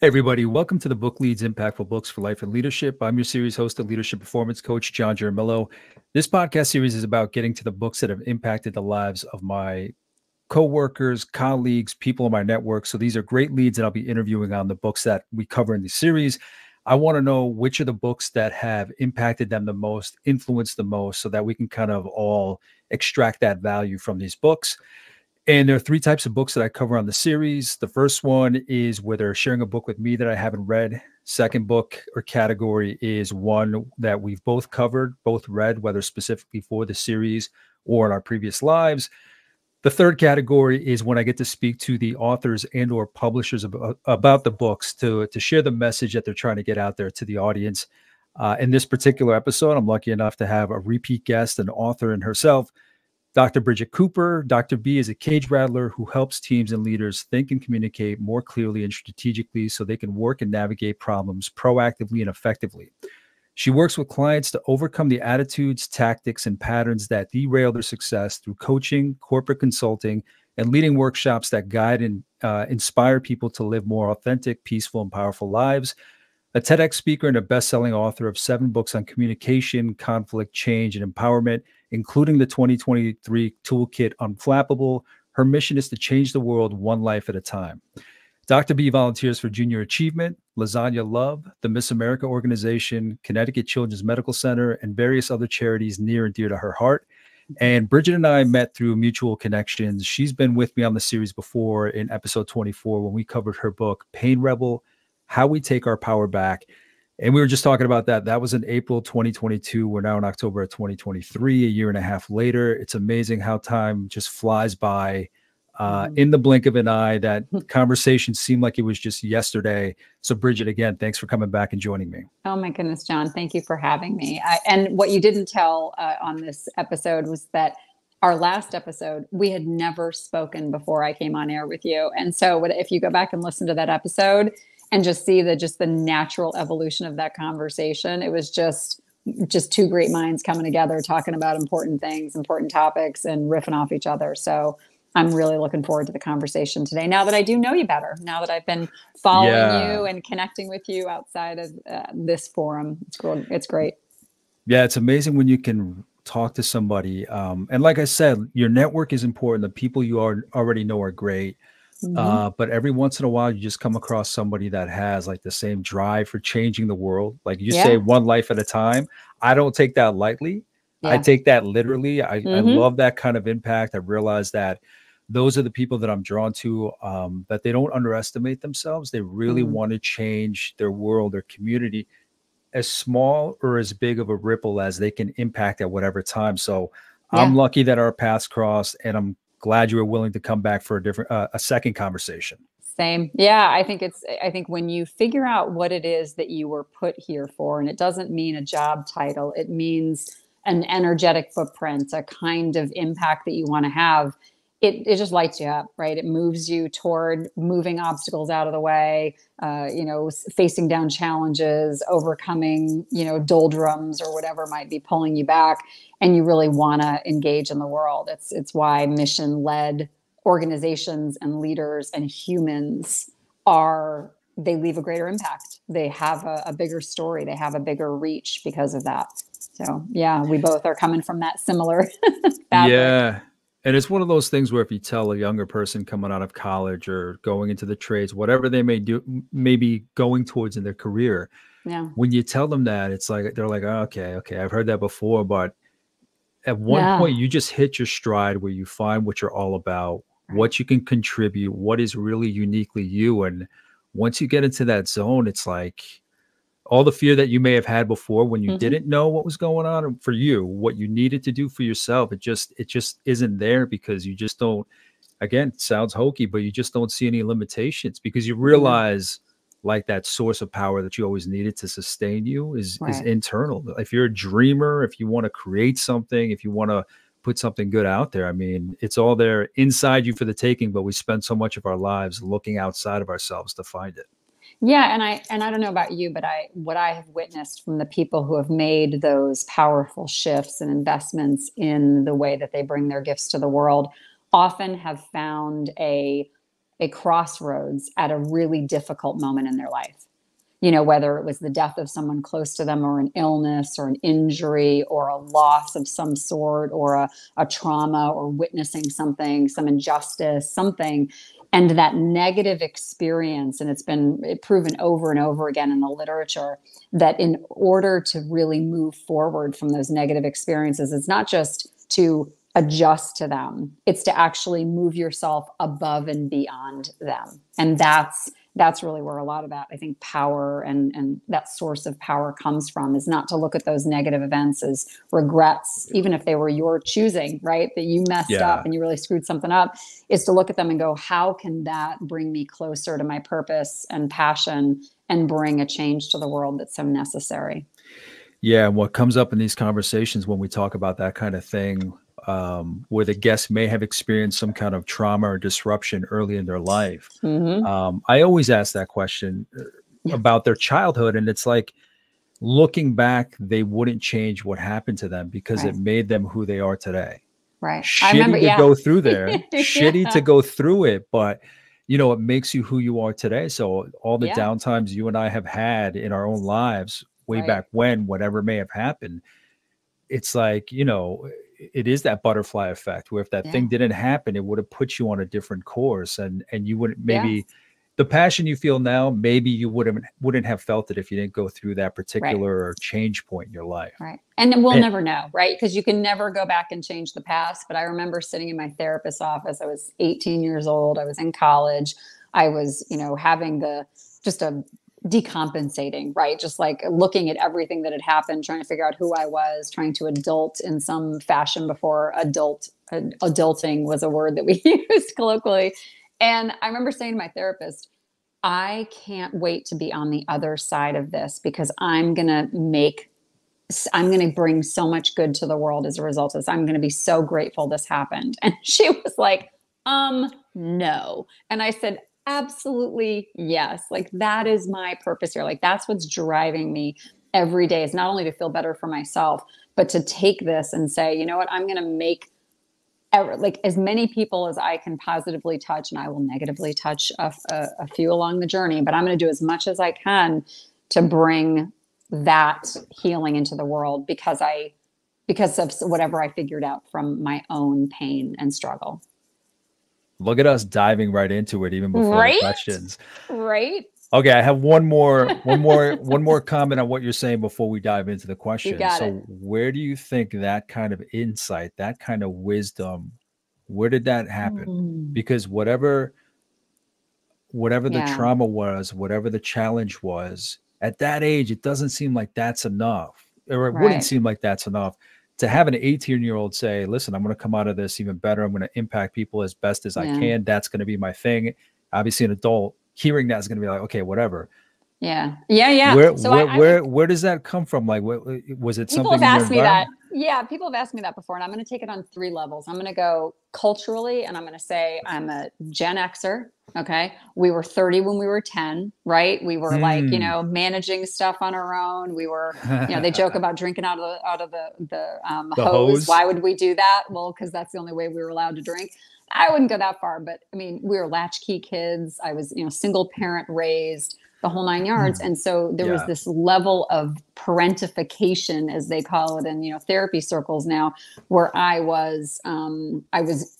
Hey everybody, welcome to the Book Leads Impactful Books for Life and Leadership. I'm your series host and leadership performance coach, John Jaramillo. This podcast series is about getting to the books that have impacted the lives of my co-workers, colleagues, people in my network. So these are great leads that I'll be interviewing on the books that we cover in the series. I want to know which of the books that have impacted them the most, influenced the most, so that we can kind of all extract that value from these books. And there are three types of books that I cover on the series. The first one is where they're sharing a book with me that I haven't read. Second book or category is one that we've both covered, both read, whether specifically for the series or in our previous lives. The third category is when I get to speak to the authors and or publishers about, the books to, to share the message that they're trying to get out there to the audience. Uh, in this particular episode, I'm lucky enough to have a repeat guest, an author and herself, Dr. Bridget Cooper. Dr. B is a cage rattler who helps teams and leaders think and communicate more clearly and strategically so they can work and navigate problems proactively and effectively. She works with clients to overcome the attitudes, tactics, and patterns that derail their success through coaching, corporate consulting, and leading workshops that guide and uh, inspire people to live more authentic, peaceful, and powerful lives. A TEDx speaker and a best selling author of seven books on communication, conflict, change, and empowerment including the 2023 toolkit Unflappable. Her mission is to change the world one life at a time. Dr. B volunteers for Junior Achievement, Lasagna Love, the Miss America Organization, Connecticut Children's Medical Center, and various other charities near and dear to her heart. And Bridget and I met through mutual connections. She's been with me on the series before in episode 24 when we covered her book, Pain Rebel How We Take Our Power Back. And we were just talking about that. That was in April 2022. We're now in October of 2023, a year and a half later. It's amazing how time just flies by uh, mm-hmm. in the blink of an eye. That conversation seemed like it was just yesterday. So, Bridget, again, thanks for coming back and joining me. Oh, my goodness, John. Thank you for having me. I, and what you didn't tell uh, on this episode was that our last episode, we had never spoken before I came on air with you. And so, if you go back and listen to that episode, and just see the just the natural evolution of that conversation. It was just just two great minds coming together talking about important things important topics and riffing off each other. So i'm really looking forward to the conversation today now that i do know you better now that i've been following yeah. you and connecting with you outside of uh, this forum. It's cool it's great. Yeah it's amazing when you can talk to somebody um, and like i said your network is important. The people you are already know are great Mm-hmm. Uh, but every once in a while, you just come across somebody that has like the same drive for changing the world. Like you yeah. say, one life at a time. I don't take that lightly. Yeah. I take that literally. I, mm-hmm. I love that kind of impact. I realize that those are the people that I'm drawn to, um, that they don't underestimate themselves. They really mm-hmm. want to change their world, their community, as small or as big of a ripple as they can impact at whatever time. So yeah. I'm lucky that our paths crossed, and I'm glad you were willing to come back for a different uh, a second conversation. Same. Yeah i think it's i think when you figure out what it is that you were put here for and it doesn't mean a job title it means an energetic footprint a kind of impact that you want to have it, it just lights you up, right? It moves you toward moving obstacles out of the way, uh, you know, facing down challenges, overcoming, you know, doldrums or whatever might be pulling you back, and you really want to engage in the world. It's it's why mission led organizations and leaders and humans are they leave a greater impact. They have a, a bigger story. They have a bigger reach because of that. So yeah, we both are coming from that similar. yeah and it's one of those things where if you tell a younger person coming out of college or going into the trades, whatever they may do, maybe going towards in their career, yeah. when you tell them that, it's like they're like, oh, okay, okay, I've heard that before, but at one yeah. point you just hit your stride where you find what you're all about, what you can contribute, what is really uniquely you, and once you get into that zone, it's like all the fear that you may have had before when you mm-hmm. didn't know what was going on for you what you needed to do for yourself it just it just isn't there because you just don't again sounds hokey but you just don't see any limitations because you mm-hmm. realize like that source of power that you always needed to sustain you is right. is internal if you're a dreamer if you want to create something if you want to put something good out there i mean it's all there inside you for the taking but we spend so much of our lives looking outside of ourselves to find it yeah, and I and I don't know about you, but I what I have witnessed from the people who have made those powerful shifts and investments in the way that they bring their gifts to the world often have found a a crossroads at a really difficult moment in their life. You know, whether it was the death of someone close to them, or an illness, or an injury, or a loss of some sort, or a, a trauma, or witnessing something, some injustice, something and that negative experience and it's been proven over and over again in the literature that in order to really move forward from those negative experiences it's not just to adjust to them it's to actually move yourself above and beyond them. And that's that's really where a lot of that i think power and and that source of power comes from is not to look at those negative events as regrets even if they were your choosing right that you messed yeah. up and you really screwed something up is to look at them and go how can that bring me closer to my purpose and passion and bring a change to the world that's so necessary yeah and what comes up in these conversations when we talk about that kind of thing um, where the guest may have experienced some kind of trauma or disruption early in their life. Mm-hmm. Um, I always ask that question uh, about their childhood, and it's like looking back, they wouldn't change what happened to them because right. it made them who they are today. Right. Shitty I remember, to yeah. go through there, shitty yeah. to go through it, but you know, it makes you who you are today. So all the yeah. downtimes you and I have had in our own lives way right. back when, whatever may have happened, it's like, you know, it is that butterfly effect where if that yeah. thing didn't happen it would have put you on a different course and and you wouldn't maybe the passion you feel now maybe you wouldn't wouldn't have felt it if you didn't go through that particular right. change point in your life right and we'll and, never know right because you can never go back and change the past but i remember sitting in my therapist's office i was 18 years old i was in college i was you know having the just a decompensating, right? Just like looking at everything that had happened, trying to figure out who I was, trying to adult in some fashion before adult adulting was a word that we used colloquially. And I remember saying to my therapist, I can't wait to be on the other side of this because I'm going to make I'm going to bring so much good to the world as a result of this. I'm going to be so grateful this happened. And she was like, um, no. And I said, absolutely yes. Like that is my purpose here. Like that's what's driving me every day is not only to feel better for myself, but to take this and say, you know what, I'm going to make ever, like as many people as I can positively touch, and I will negatively touch a, a, a few along the journey, but I'm going to do as much as I can to bring that healing into the world because I, because of whatever I figured out from my own pain and struggle. Look at us diving right into it even before right? the questions. Right. Okay, I have one more, one more, one more comment on what you're saying before we dive into the question. So, it. where do you think that kind of insight, that kind of wisdom, where did that happen? Mm. Because whatever, whatever the yeah. trauma was, whatever the challenge was, at that age, it doesn't seem like that's enough, or it right. wouldn't seem like that's enough to have an 18 year old say, listen, I'm going to come out of this even better. I'm going to impact people as best as yeah. I can. That's going to be my thing. Obviously, an adult hearing that is going to be like, okay, whatever. Yeah. Yeah. Yeah. Where, so where, I, where, where, does that come from? Like, what, was it people something? People have asked me that. Yeah. People have asked me that before. And I'm going to take it on three levels. I'm going to go culturally and I'm going to say I'm a Gen Xer. Okay. We were 30 when we were 10, right? We were mm. like, you hmm. know, managing stuff on our own. We were, you know, they joke about drinking out of the, out of the, the, um, the hose. hose. Why would we do that? Well, because that's the only way we were allowed to drink. I wouldn't go that far, but I mean, we were latchkey kids. I was, you know, single parent raised the whole nine yards. Mm. And so there yeah. was this level of parentification, as they call it in, you know, therapy circles now, where I was, um, I was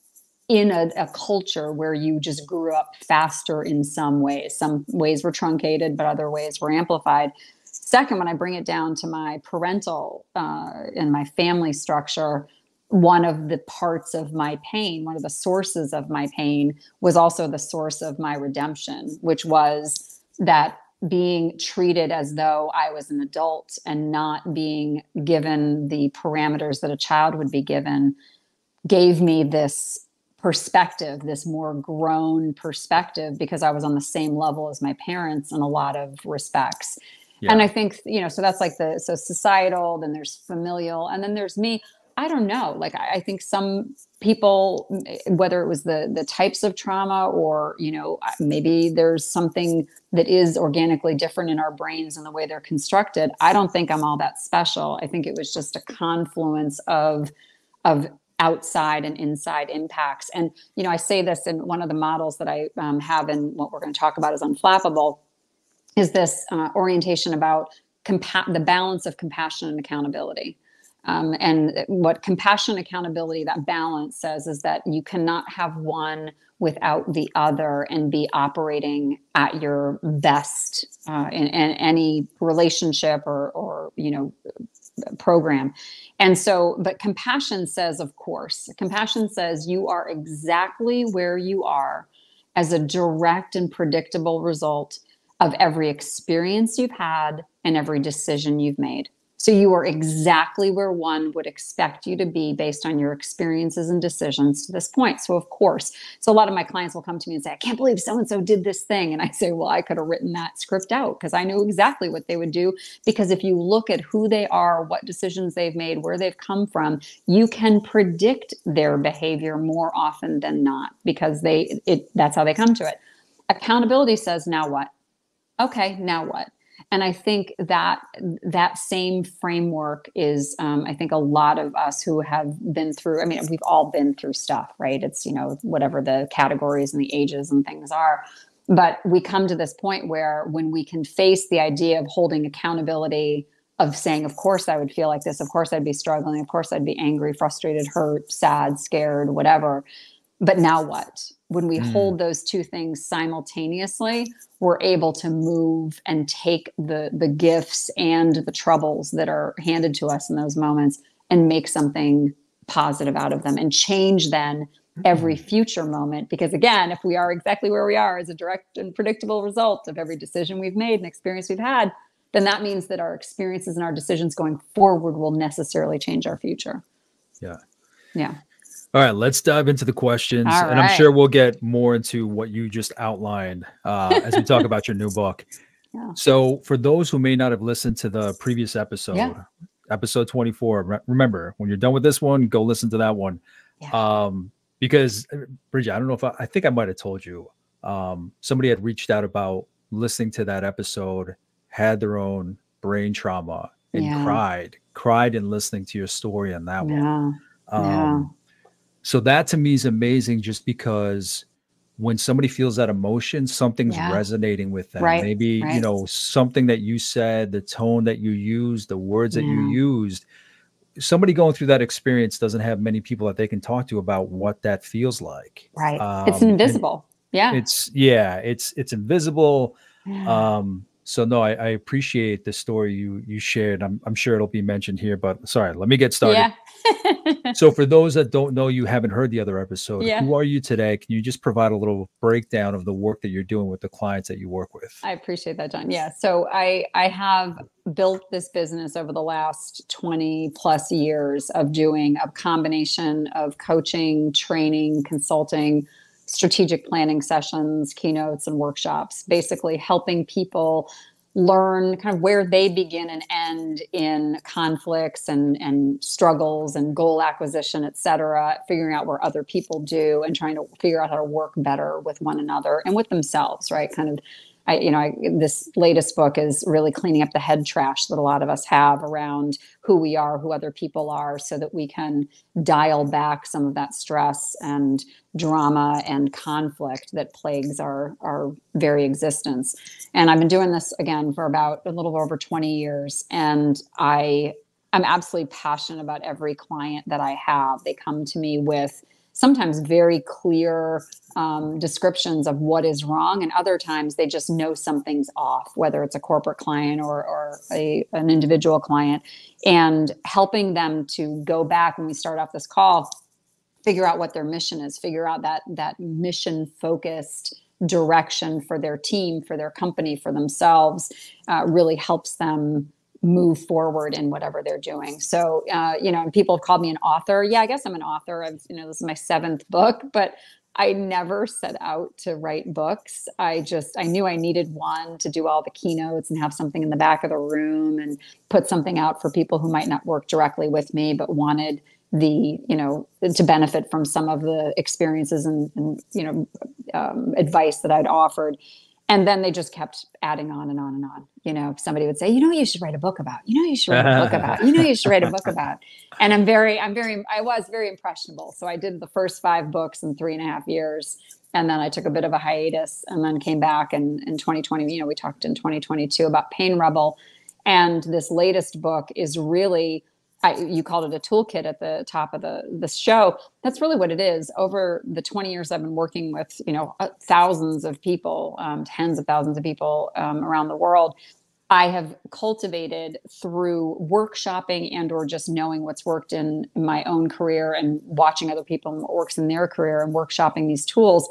in a, a, culture where you just grew up faster in some ways. Some ways were truncated, but other ways were amplified. Second, when I bring it down to my parental uh, and my family structure, one of the parts of my pain, one of the sources of my pain, was also the source of my redemption, which was that being treated as though I was an adult and not being given the parameters that a child would be given gave me this perspective, this more grown perspective, because I was on the same level as my parents in a lot of respects. Yeah. And I think, you know, so that's like the so societal, then there's familial, and then there's me. I don't know. Like I, I think some people, whether it was the the types of trauma or you know maybe there's something that is organically different in our brains and the way they're constructed. I don't think I'm all that special. I think it was just a confluence of of outside and inside impacts. And you know, I say this in one of the models that I um, have, and what we're going to talk about is unflappable, is this uh, orientation about compa- the balance of compassion and accountability. Um, and what compassion accountability that balance says is that you cannot have one without the other and be operating at your best uh, in, in, any relationship or, or you know program. And so but compassion says of course compassion says you are exactly where you are as a direct and predictable result of every experience you've had and every decision you've made so you are exactly where one would expect you to be based on your experiences and decisions to this point. So of course, so a lot of my clients will come to me and say, I can't believe so and so did this thing. And I say, well, I could have written that script out because I knew exactly what they would do. Because if you look at who they are, what decisions they've made, where they've come from, you can predict their behavior more often than not because they it that's how they come to it. Accountability says, now what? Okay, now what? And i think that that same framework is um, i think a lot of us who have been through i mean we've all been through stuff right? It's you know whatever the categories and the ages and things are. But we come to this point where when we can face the idea of holding accountability of saying of course i would feel like this. Of course i'd be struggling. Of course i'd be angry frustrated hurt sad scared whatever. But now what when we mm. hold those two things simultaneously we're able to move and take the the gifts and the troubles that are handed to us in those moments and make something positive out of them and change then every mm. future moment because again if we are exactly where we are as a direct and predictable result of every decision we've made and experience we've had then that means that our experiences and our decisions going forward will necessarily change our future yeah yeah all right, let's dive into the questions, All and. I'm sure we'll get more into what you just outlined uh, as we talk about your new book. Yeah. So, for those who may not have listened to the previous episode, yeah. episode 24, re- remember when you're done with this one, go listen to that one. Yeah. Um, because uh, Bridget, I don't know if I, I think I might have told you, um, somebody had reached out about listening to that episode, had their own brain trauma, and cried, cried in listening to your story on that one. Um, so that to me is amazing just because when somebody feels that emotion, something's yeah. resonating with them. Right, Maybe, right. you know, something that you said, the tone that you used, the words that yeah. you used. Somebody going through that experience doesn't have many people that they can talk to about what that feels like. Right. Um, it's invisible. Yeah. It's yeah, it's it's invisible. Yeah. Um so no, I, I, appreciate the story you you shared. I'm I'm sure it'll be mentioned here, but sorry, let me get started. So for those that don't know, you haven't heard the other episode. Yeah. Who are you today? Can you just provide a little breakdown of the work that you're doing with the clients that you work with? I appreciate that, John. Yeah. So I I have built this business over the last 20 plus years of doing a combination of coaching, training, consulting strategic planning sessions, keynotes, and workshops, basically helping people learn kind of where they begin and end in conflicts and, and struggles and goal acquisition, et cetera, figuring out where other people do and trying to figure out how to work better with one another and with themselves, right? Kind of I, you know, I, this latest book is really cleaning up the head trash that a lot of us have around who we are, who other people are, so that we can dial back some of that stress and drama and conflict that plagues our our very existence. And I've been doing this again for about a little over 20 years, and I I'm absolutely passionate about every client that I have. They come to me with sometimes very clear um, descriptions of what is wrong and other times they just know something's off whether it's a corporate client or, or a, an individual client. And helping them to go back when we start off this call figure out what their mission is figure out that that mission focused direction for their team for their company for themselves uh, really helps them move forward in whatever they're doing. So, uh, you know, and people have called me an author. Yeah, I guess I'm an author. I've, you know, this is my seventh book, but I never set out to write books. I just, I knew I needed one to do all the keynotes and have something in the back of the room and put something out for people who might not work directly with me, but wanted the, you know, to benefit from some of the experiences and, and you know, um, advice that I'd offered and then they just kept adding on and on and on. You know if somebody would say you know you should write a book about? You know you should write a book about? You know you should write a book about? And i'm very i'm very i was very impressionable. So i did the first five books in three and a half years and then i took a bit of a hiatus and then came back and in 2020 you know we talked in 2022 about pain rebel. And this latest book is really I, you called it a toolkit at the top of the the show. That's really what it is. Over the 20 years I've been working with, you know, uh, thousands of people, um, tens of thousands of people um, around the world, I have cultivated through workshopping and or just knowing what's worked in my own career and watching other people what works in their career and workshopping these tools.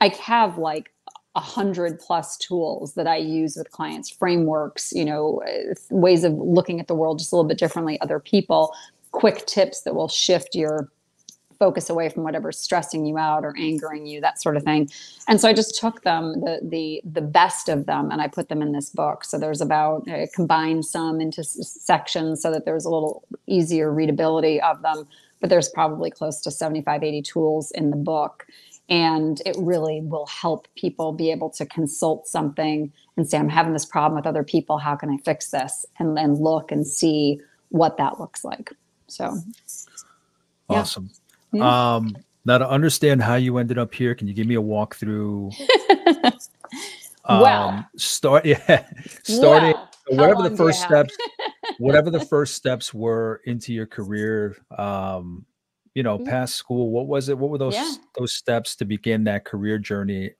I have like a hundred plus tools that I use with clients, frameworks, you know, uh, ways of looking at the world just a little bit differently, other people, quick tips that will shift your focus away from whatever's stressing you out or angering you, that sort of thing. And so I just took them, the the the best of them, and I put them in this book. So there's about I combined some into sections so that there's a little easier readability of them. But there's probably close to 75, 80 tools in the book and it really will help people be able to consult something and say i'm having this problem with other people. How can i fix this? and then look and see what that looks like. So. Awesome. Yeah. um now to understand how you ended up here can you give me a walkthrough? Um, well start yeah starting well, whatever the first steps whatever the first steps were into your career um you know, mm-hmm. past school, what was it? What were those yeah. those steps to begin that career journey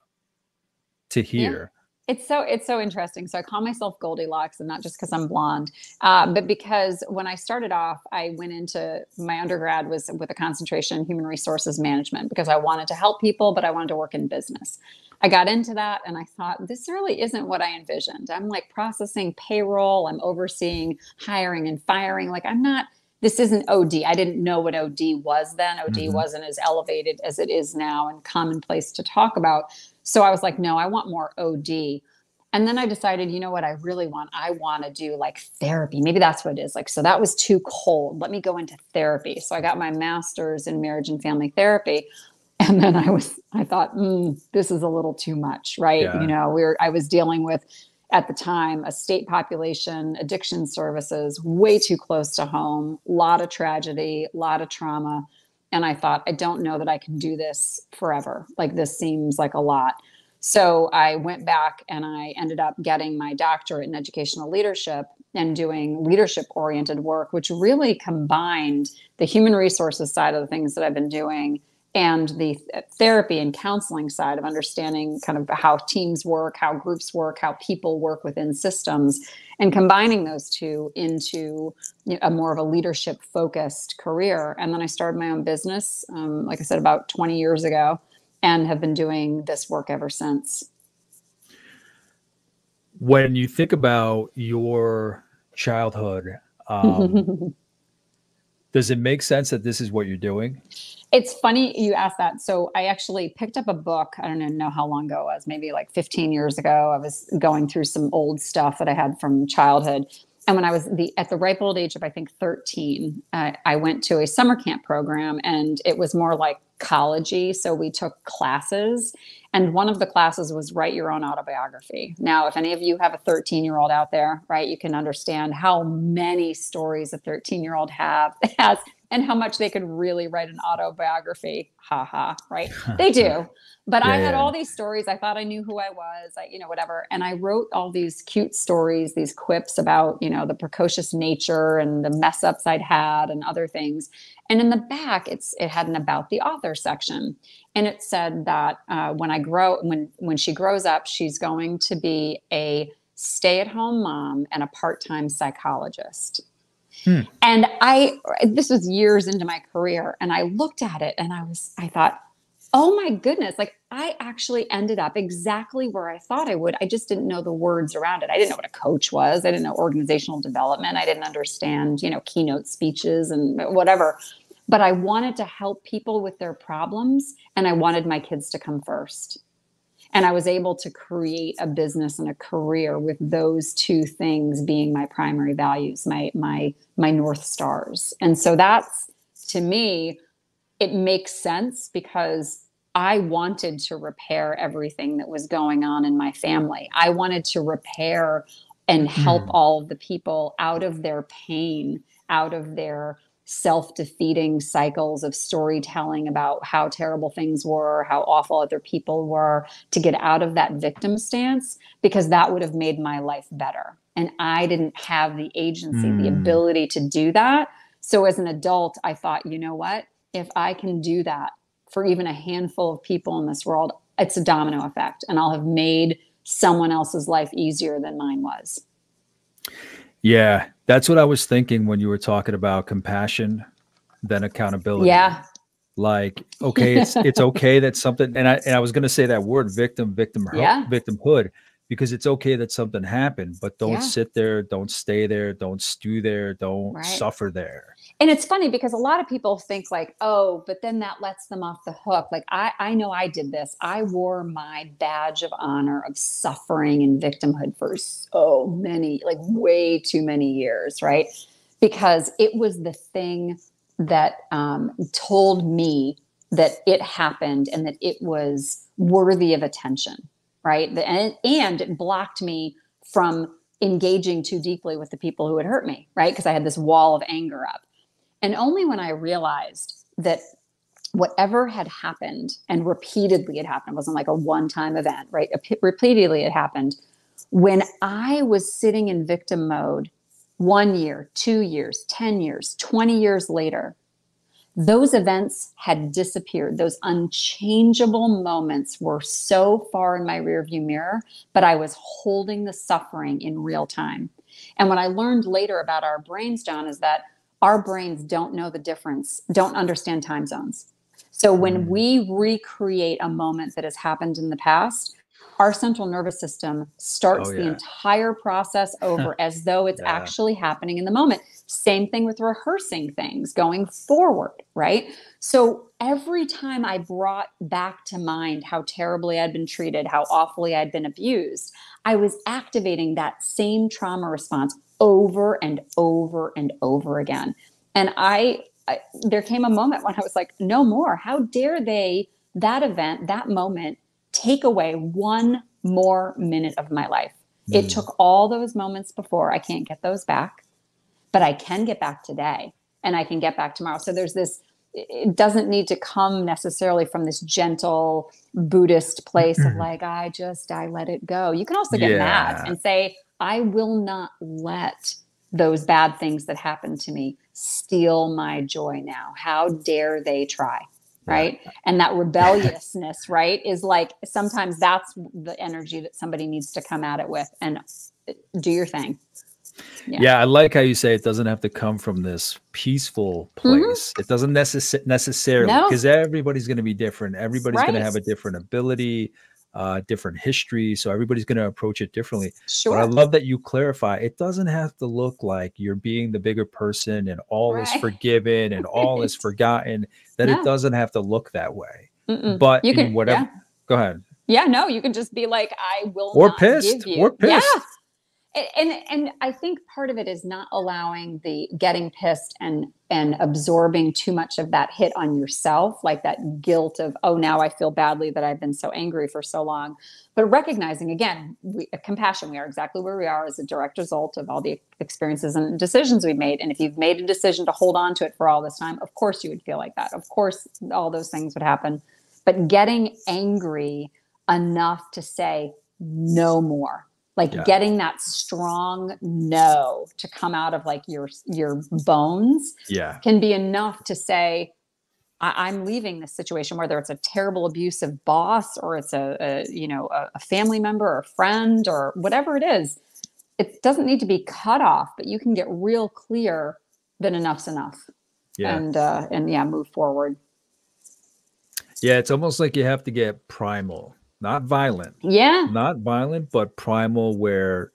to here? Yeah. It's so it's so interesting. So I call myself Goldilocks, and not just because I'm blonde, uh, but because when I started off, I went into my undergrad was with a concentration in human resources management because I wanted to help people, but I wanted to work in business. I got into that and I thought, this really isn't what I envisioned. I'm like processing payroll, I'm overseeing hiring and firing. Like, I'm not this isn't OD. I didn't know what OD was then. OD mm-hmm. wasn't as elevated as it is now and commonplace to talk about. So I was like, no, I want more OD. And then I decided, you know what I really want? I want to do like therapy. Maybe that's what it is. Like, so that was too cold. Let me go into therapy. So I got my master's in marriage and family therapy. And then I was, I thought, mm, this is a little too much, right? Yeah. You know, we are I was dealing with at the time a state population addiction services way too close to home a lot of tragedy a lot of trauma. And i thought i don't know that i can do this forever. Like this seems like a lot. So i went back and i ended up getting my doctorate in educational leadership and doing leadership oriented work which really combined the human resources side of the things that i've been doing and the therapy and counseling side of understanding kind of how teams work, how groups work, how people work within systems, and combining those two into you know, a more of a leadership focused career. And then I started my own business, um, like I said, about 20 years ago, and have been doing this work ever since. When you think about your childhood, um, does it make sense that this is what you're doing? It's funny you asked that. So I actually picked up a book. I don't even know how long ago it was, maybe like 15 years ago. I was going through some old stuff that I had from childhood. And when I was the at the ripe old age of I think 13, uh, I went to a summer camp program, and it was more like collegey. So we took classes, and one of the classes was write your own autobiography. Now, if any of you have a 13 year old out there, right, you can understand how many stories a 13 year old have has and how much they could really write an autobiography. Ha ha, right? They do. But yeah, I had yeah. all these stories. I thought I knew who I was, I, you know, whatever. And I wrote all these cute stories, these quips about, you know, the precocious nature and the mess ups I'd had and other things. And in the back, it's it had an about the author section, and it said that uh, when I grow, when when she grows up, she's going to be a stay at home mom and a part time psychologist. Hmm. And I, this was years into my career, and I looked at it and I was, I thought, oh my goodness, like I actually ended up exactly where I thought I would. I just didn't know the words around it. I didn't know what a coach was. I didn't know organizational development. I didn't understand, you know, keynote speeches and whatever. But I wanted to help people with their problems, and I wanted my kids to come first and i was able to create a business and a career with those two things being my primary values my my my north stars and so that's to me it makes sense because I wanted to repair everything that was going on in my family. I wanted to repair and help Mm. all of the people out of their pain, out of their self defeating cycles of storytelling about how terrible things were, how awful other people were, to get out of that victim stance, because that would have made my life better. And I didn't have the agency, the Mm. ability to do that. So as an adult, I thought, you know what? If I can do that for even a handful of people in this world, it's a domino effect, and I'll have made someone else's life easier than mine was. Yeah, that's what I was thinking when you were talking about compassion, then accountability. Yeah. Like, okay, it's it's okay that something and I and I was gonna say that word victim, victim Yeah. victimhood, because it's okay that something happened, but don't Yeah. sit there, don't stay there, don't stew there, don't Right. suffer there. And it's funny because a lot of people think like, oh, but then that lets them off the hook. Like I, I know I did this. I wore my badge of honor of suffering and victimhood for so many, like way too many years, right? Because it was the thing that um, told me that it happened and that it was worthy of attention, right? And, and it blocked me from engaging too deeply with the people who had hurt me, right? Because I had this wall of anger up. And only when I realized that whatever had happened and repeatedly it happened, it wasn't like a one time event, right? Repeatedly it happened. When I was sitting in victim mode one year, two years, 10 years, 20 years later, those events had disappeared. Those unchangeable moments were so far in my rearview mirror, but I was holding the suffering in real time. And what I learned later about our brains, John, is that our brains don't know the difference, don't understand time zones. So when Mm. we recreate a moment that has happened in the past, our central nervous system starts Oh, the entire process over as though it's Yeah. actually happening in the moment. Same thing with rehearsing things going forward, right? So every time I brought back to mind how terribly I'd been treated, how awfully I'd been abused, I was activating that same trauma response over and over and over again. And I, I there came a moment when I was like, no more. How dare they that event, that moment take away one more minute of my life? It Mm. took all those moments before. I can't get those back, but I can get back today and I can get back tomorrow. So there's this, it doesn't need to come necessarily from this gentle Buddhist place of like, I just, I let it go. You can also get mad and say, I will not let those bad things that happened to me steal my joy now. How dare they try? Right. And that rebelliousness, right, is like sometimes that's the energy that somebody needs to come at it with and uh, do your thing. Yeah. Yeah. I like how you say it doesn't have to come from this peaceful Mhm. place. It doesn't necess- necessarily No. because everybody's going to be different. Everybody's going to have a different ability, uh, different history. So everybody's going to approach it differently. Sure. But I love that you clarify it doesn't have to look like you're being the bigger person and all is forgiven and all is forgotten, that No. it doesn't have to look that way. Mm-mm. But You can, whatever, yeah. go ahead. Yeah, no, you can just be like, I will Or not pissed, or pissed. Yeah. And, and I think part of it is not allowing the getting pissed and and absorbing too much of that hit on yourself, like that guilt of oh now I feel badly that I've been so angry for so long, but recognizing again we, uh, compassion. We are exactly where we are as a direct result of all the experiences and decisions we've made. And if you've made a decision to hold on to it for all this time, of course you would feel like that. Of course all those things would happen. But getting angry enough to say no more like Yeah. getting that strong no to come out of like your your bones Yeah. can be enough to say I- i'm leaving this situation whether it's a terrible abusive boss or it's a, a you know a, a family member or a friend or whatever it is it doesn't need to be cut off but you can get real clear that enough's enough Yeah. and uh and yeah move forward yeah. It's almost like you have to get primal, not violent. yeah. not violent but primal where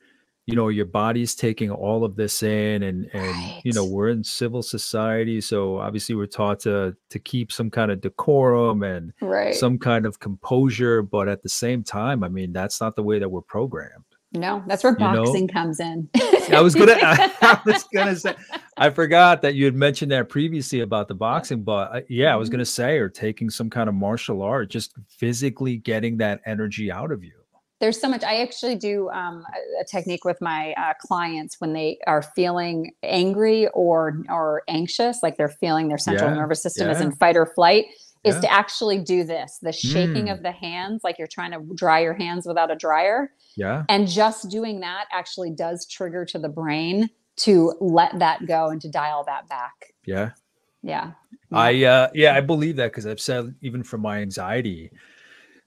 you know your body's taking all of this in and and you know we're in civil society so obviously we're taught to to keep some kind of decorum and right. some kind of composure but at the same time i mean that's not the way that we're programmed No, that's where boxing you know? comes in. I was gonna, I, I, was gonna say, I forgot that you had mentioned that previously about the boxing, but uh, yeah, I was gonna mm-hmm. say, or taking some kind of martial art, just physically getting that energy out of you. There's so much. I actually do um, a, a, technique with my uh, clients when they are feeling angry or or anxious, like they're feeling their central yeah, nervous system yeah. is in fight or flight is yeah. to actually do this the shaking mm. of the hands like you're trying to dry your hands without a dryer yeah and just doing that actually does trigger to the brain to let that go and to dial that back yeah yeah, yeah. i uh yeah i believe that because i've said even from my anxiety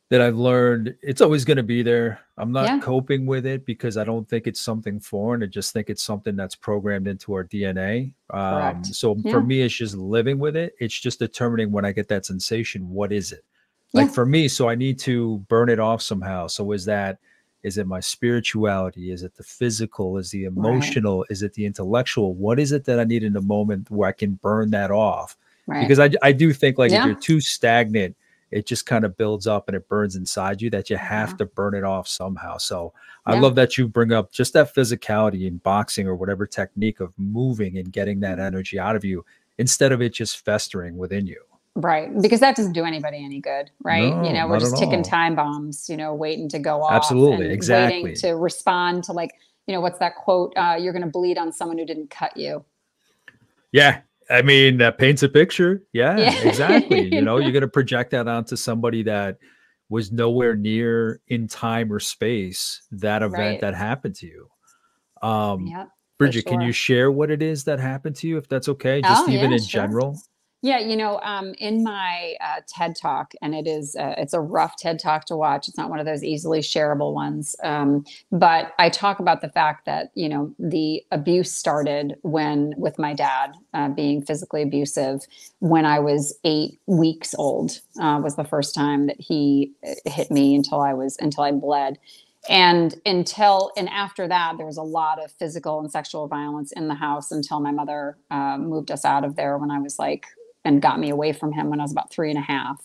that I've learned it's always going to be there. I'm not yeah. coping with it because I don't think it's something foreign. I just think it's something that's programmed into our DNA. Um, so yeah. for me, it's just living with it. It's just determining when I get that sensation, what is it? Like yeah. for me, so I need to burn it off somehow. So is that, is it my spirituality? Is it the physical? Is the emotional? Right. Is it the intellectual? What is it that I need in a moment where I can burn that off? Right. Because I, I do think like if you're too stagnant, it just kind of builds up and it burns inside you that you have yeah. to burn it off somehow. So yeah. I love that you bring up just that physicality in boxing or whatever technique of moving and getting that energy out of you instead of it just festering within you. Right. Because that doesn't do anybody any good, right? No, you know, we're just ticking time bombs, you know, waiting to go off. Absolutely. Exactly. Waiting to respond to like, you know, what's that quote? Uh, you're going to bleed on someone who didn't cut you. Yeah, I mean, that paints a picture. Yeah, yeah. exactly. you know, you're going to project that onto somebody that was nowhere near in time or space that event right. that happened to you. Um, yeah, Bridget, sure. can you share what it is that happened to you, if that's okay? Just oh, even yeah, in sure. general. Yeah, you know, um, in my uh, TED talk, and it is uh, it's a rough TED talk to watch. It's not one of those easily shareable ones. Um, but I talk about the fact that you know the abuse started when with my dad uh, being physically abusive when I was eight weeks old uh, was the first time that he uh, hit me until I was until I bled and until and after that there was a lot of physical and sexual violence in the house until my mother uh, moved us out of there when i was like and got me away from him when I was about three and a half.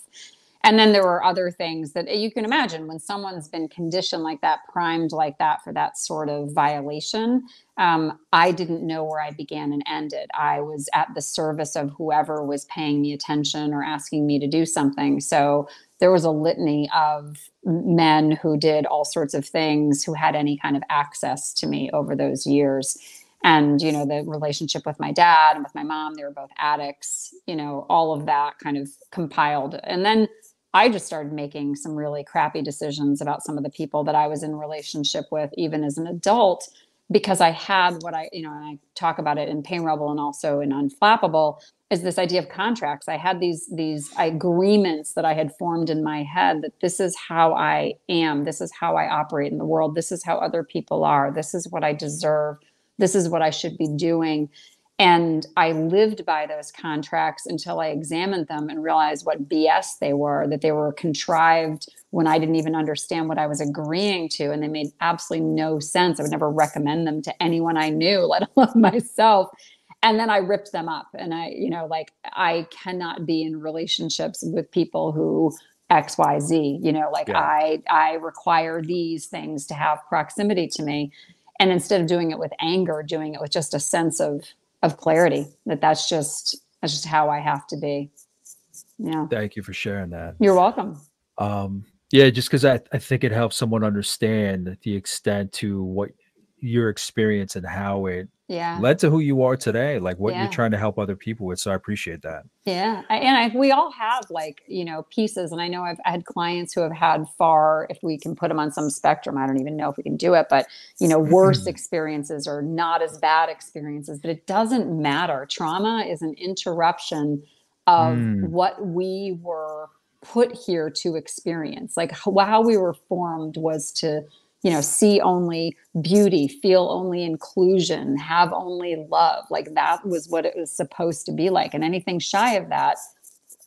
And then there were other things that you can imagine when someone's been conditioned like that, primed like that for that sort of violation. Um, I didn't know where I began and ended. I was at the service of whoever was paying me attention or asking me to do something. So there was a litany of men who did all sorts of things who had any kind of access to me over those years and you know the relationship with my dad and with my mom they were both addicts you know all of that kind of compiled. And then i just started making some really crappy decisions about some of the people that i was in relationship with even as an adult because i had what i you know and i talk about it in pain rebel and also in unflappable is this idea of contracts. I had these these agreements that i had formed in my head that this is how i am. This is how i operate in the world. This is how other people are. This is what i deserve this is what I should be doing. And I lived by those contracts until I examined them and realized what BS they were, that they were contrived when I didn't even understand what I was agreeing to. And they made absolutely no sense. I would never recommend them to anyone I knew, let alone myself. And then I ripped them up. And I, you know, like I cannot be in relationships with people who XYZ, you know, like yeah. I I require these things to have proximity to me and instead of doing it with anger doing it with just a sense of of clarity that that's just that's just how i have to be. Yeah. Thank you for sharing that. You're welcome. Um yeah just because I, I think it helps someone understand the extent to what your experience and how it yeah. led to who you are today like what yeah. you're trying to help other people with so i appreciate that. Yeah and I, we all have like you know pieces and i know i've had clients who have had far if we can put them on some spectrum i don't even know if we can do it but you know worse experiences or not as bad experiences but it doesn't matter. Trauma is an interruption of mm. what we were put here to experience. Like how we were formed was to you know see only beauty feel only inclusion have only love. Like that was what it was supposed to be like. And anything shy of that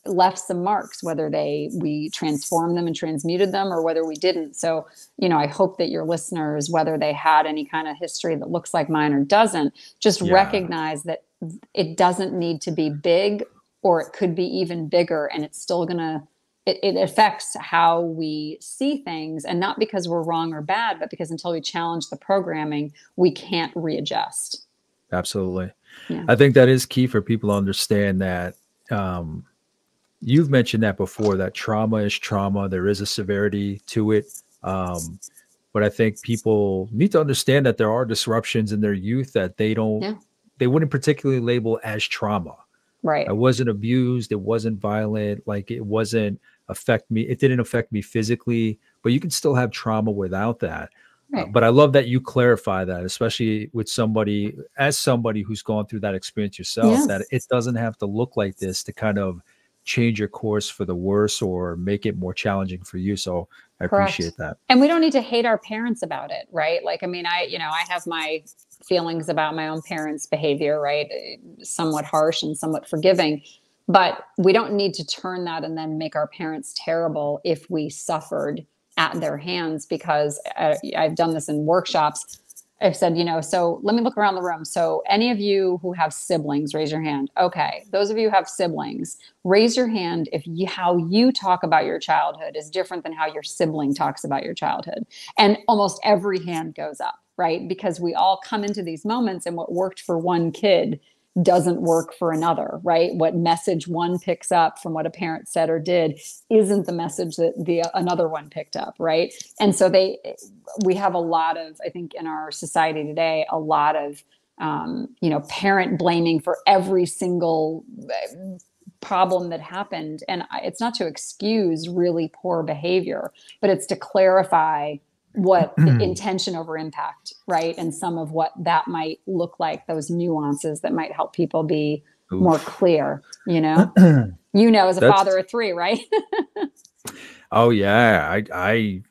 left some marks whether they we transformed them and transmuted them or whether we didn't. So you know i hope that your listeners whether they had any kind of history that looks like mine or doesn't just yeah. recognize that it doesn't need to be big or it could be even bigger and it's still going to it, it affects how we see things and not because we're wrong or bad but because until we challenge the programming we can't readjust absolutely yeah. i think that is key for people to understand that um, you've mentioned that before that trauma is trauma there is a severity to it um, but i think people need to understand that there are disruptions in their youth that they don't yeah. they wouldn't particularly label as trauma right i wasn't abused it wasn't violent like it wasn't affect me it didn't affect me physically but you can still have trauma without that uh, right. uh, but i love that you clarify that especially with somebody as somebody who's gone through that experience yourself yes. that it doesn't have to look like this to kind of change your course for the worse or make it more challenging for you so i Correct. appreciate that and we don't need to hate our parents about it right like i mean i you know i have my feelings about my own parents' behavior, right? Somewhat harsh and somewhat forgiving. But we don't need to turn that and then make our parents terrible if we suffered at their hands because uh, I've done this in workshops. I've said, you know, so let me look around the room. So, any of you who have siblings, raise your hand. Okay. Those of you who have siblings, raise your hand if you, how you talk about your childhood is different than how your sibling talks about your childhood. And almost every hand goes up right? Because we all come into these moments and what worked for one kid doesn't work for another, right? What message one picks up from what a parent said or did isn't the message that the another one picked up, right? And so they we have a lot of I think in our society today a lot of um, you know parent blaming for every single uh, problem that happened and it's not to excuse really poor behavior but it's to clarify what mm. intention over impact, right? And some of what that might look like, those nuances that might help people be Oof. more clear, you know? you know, as a That's... father of three, right? oh yeah. I I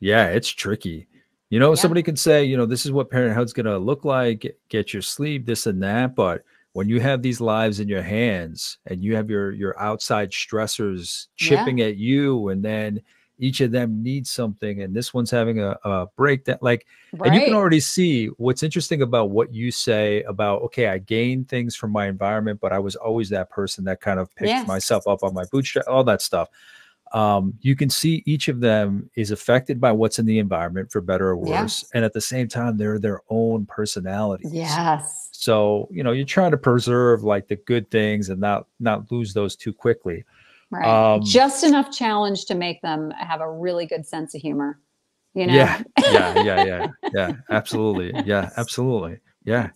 yeah, it's tricky. You know, yeah. somebody can say, you know, this is what parenthood's gonna look like, get your sleep, this and that, but when you have these lives in your hands and you have your your outside stressors chipping yeah. at you and then each of them needs something and this one's having a, a break that like right. and you can already see what's interesting about what you say about okay i gained things from my environment but i was always that person that kind of picked yes. myself up on my bootstrap all that stuff um, you can see each of them is affected by what's in the environment for better or worse yeah. and at the same time they're their own personalities yes so you know you're trying to preserve like the good things and not not lose those too quickly Right. Um, Just enough challenge to make them have a really good sense of humor. You know? Yeah. Yeah. Yeah. Yeah. yeah. Absolutely. Yeah. Absolutely. Yeah.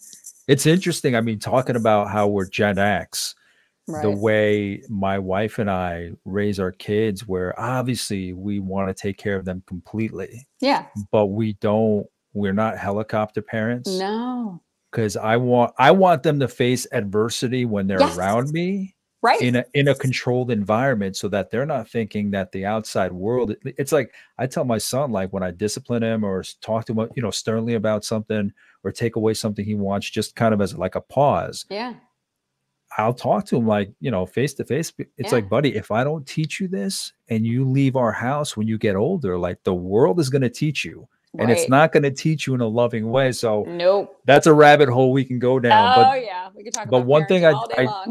It's interesting. I mean, talking about how we're Gen X, right. the way my wife and I raise our kids, where obviously we want to take care of them completely. Yeah. But we don't, we're not helicopter parents. No. Because I want I want them to face adversity when they're yes. around me right. in a in a controlled environment so that they're not thinking that the outside world it's like i tell my son like when i discipline him or talk to him you know sternly about something or take away something he wants just kind of as like a pause yeah. I'll talk to him like you know face to face it's yeah. like buddy if i don't teach you this and you leave our house when you get older like the world is going to teach you and right. it's not going to teach you in a loving way. So nope, that's a rabbit hole we can go down. Oh but, yeah, we can talk. But one thing I, I,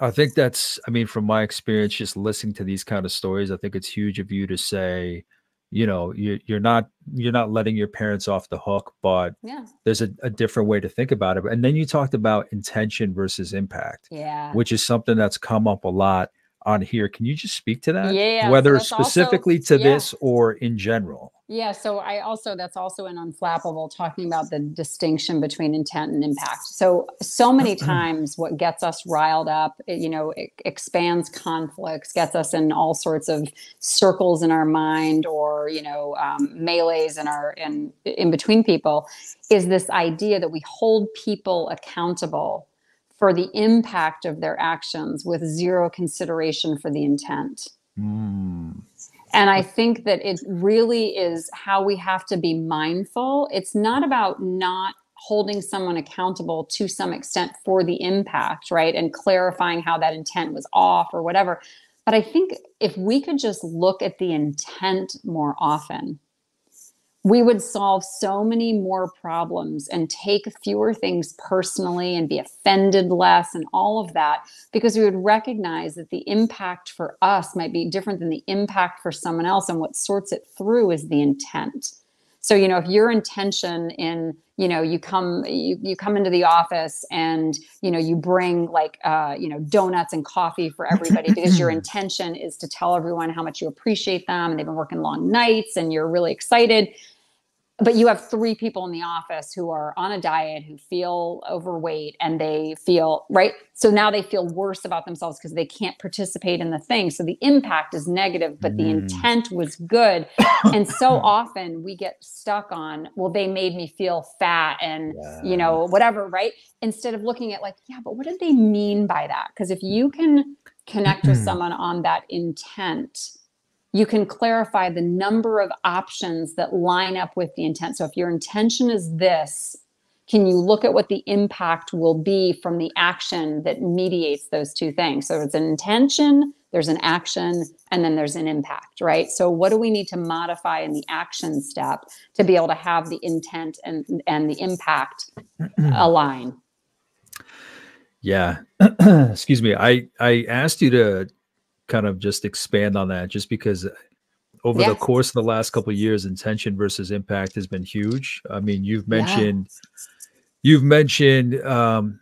I think that's, I mean, from my experience, just listening to these kind of stories, I think it's huge of you to say, you know, you, you're not you're not letting your parents off the hook, but yeah. there's a, a different way to think about it. And then you talked about intention versus impact, yeah, which is something that's come up a lot on here. Can you just speak to that? Yeah, whether so specifically also, to yeah. this or in general. Yeah, so I also that's also an unflappable talking about the distinction between intent and impact. So so many times what gets us riled up, it, you know, it expands conflicts, gets us in all sorts of circles in our mind or you know um, melees in our in in between people, is this idea that we hold people accountable for the impact of their actions with zero consideration for the intent. Mm. And I think that it really is how we have to be mindful. It's not about not holding someone accountable to some extent for the impact, right? And clarifying how that intent was off or whatever. But I think if we could just look at the intent more often, we would solve so many more problems and take fewer things personally and be offended less and all of that because we would recognize that the impact for us might be different than the impact for someone else and what sorts it through is the intent. So you know if your intention in you know you come you, you come into the office and you know you bring like uh, you know donuts and coffee for everybody because your intention is to tell everyone how much you appreciate them and they've been working long nights and you're really excited but you have three people in the office who are on a diet who feel overweight and they feel right? So now they feel worse about themselves because they can't participate in the thing. So the impact is negative but mm. the intent was good. And so often we get stuck on well they made me feel fat and yeah. you know whatever right? Instead of looking at like yeah but what did they mean by that? Because if you can connect with someone on that intent you can clarify the number of options that line up with the intent. So if your intention is this, can you look at what the impact will be from the action that mediates those two things? So it's an intention, there's an action, and then there's an impact, right? So what do we need to modify in the action step to be able to have the intent and and the impact align? Yeah. Excuse me. I I asked you to kind of just expand on that just because over yes. the course of the last couple of years intention versus impact has been huge i mean you've mentioned you've mentioned um,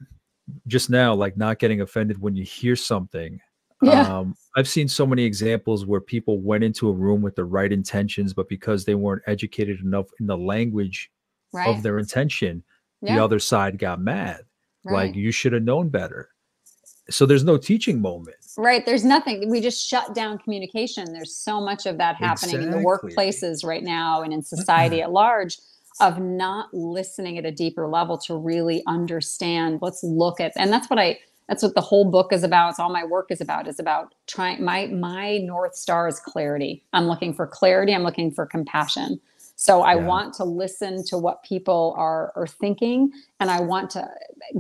just now like not getting offended when you hear something yeah. Um, I've seen so many examples where people went into a room with the right intentions, but because they weren't educated enough in the language right. of their intention, yeah. the other side got mad. Right. Like you should have known better. So there's no teaching moment. Right. There's nothing. We just shut down communication. There's so much of that happening exactly. in the workplaces right now and in society at large of not listening at a deeper level to really understand. Let's look at, and that's what I, that's what the whole book is about. It's all my work is about, is about trying, my, my North Star is clarity. I'm looking for clarity. I'm looking for compassion. So I yeah. want to listen to what people are, are thinking and I want to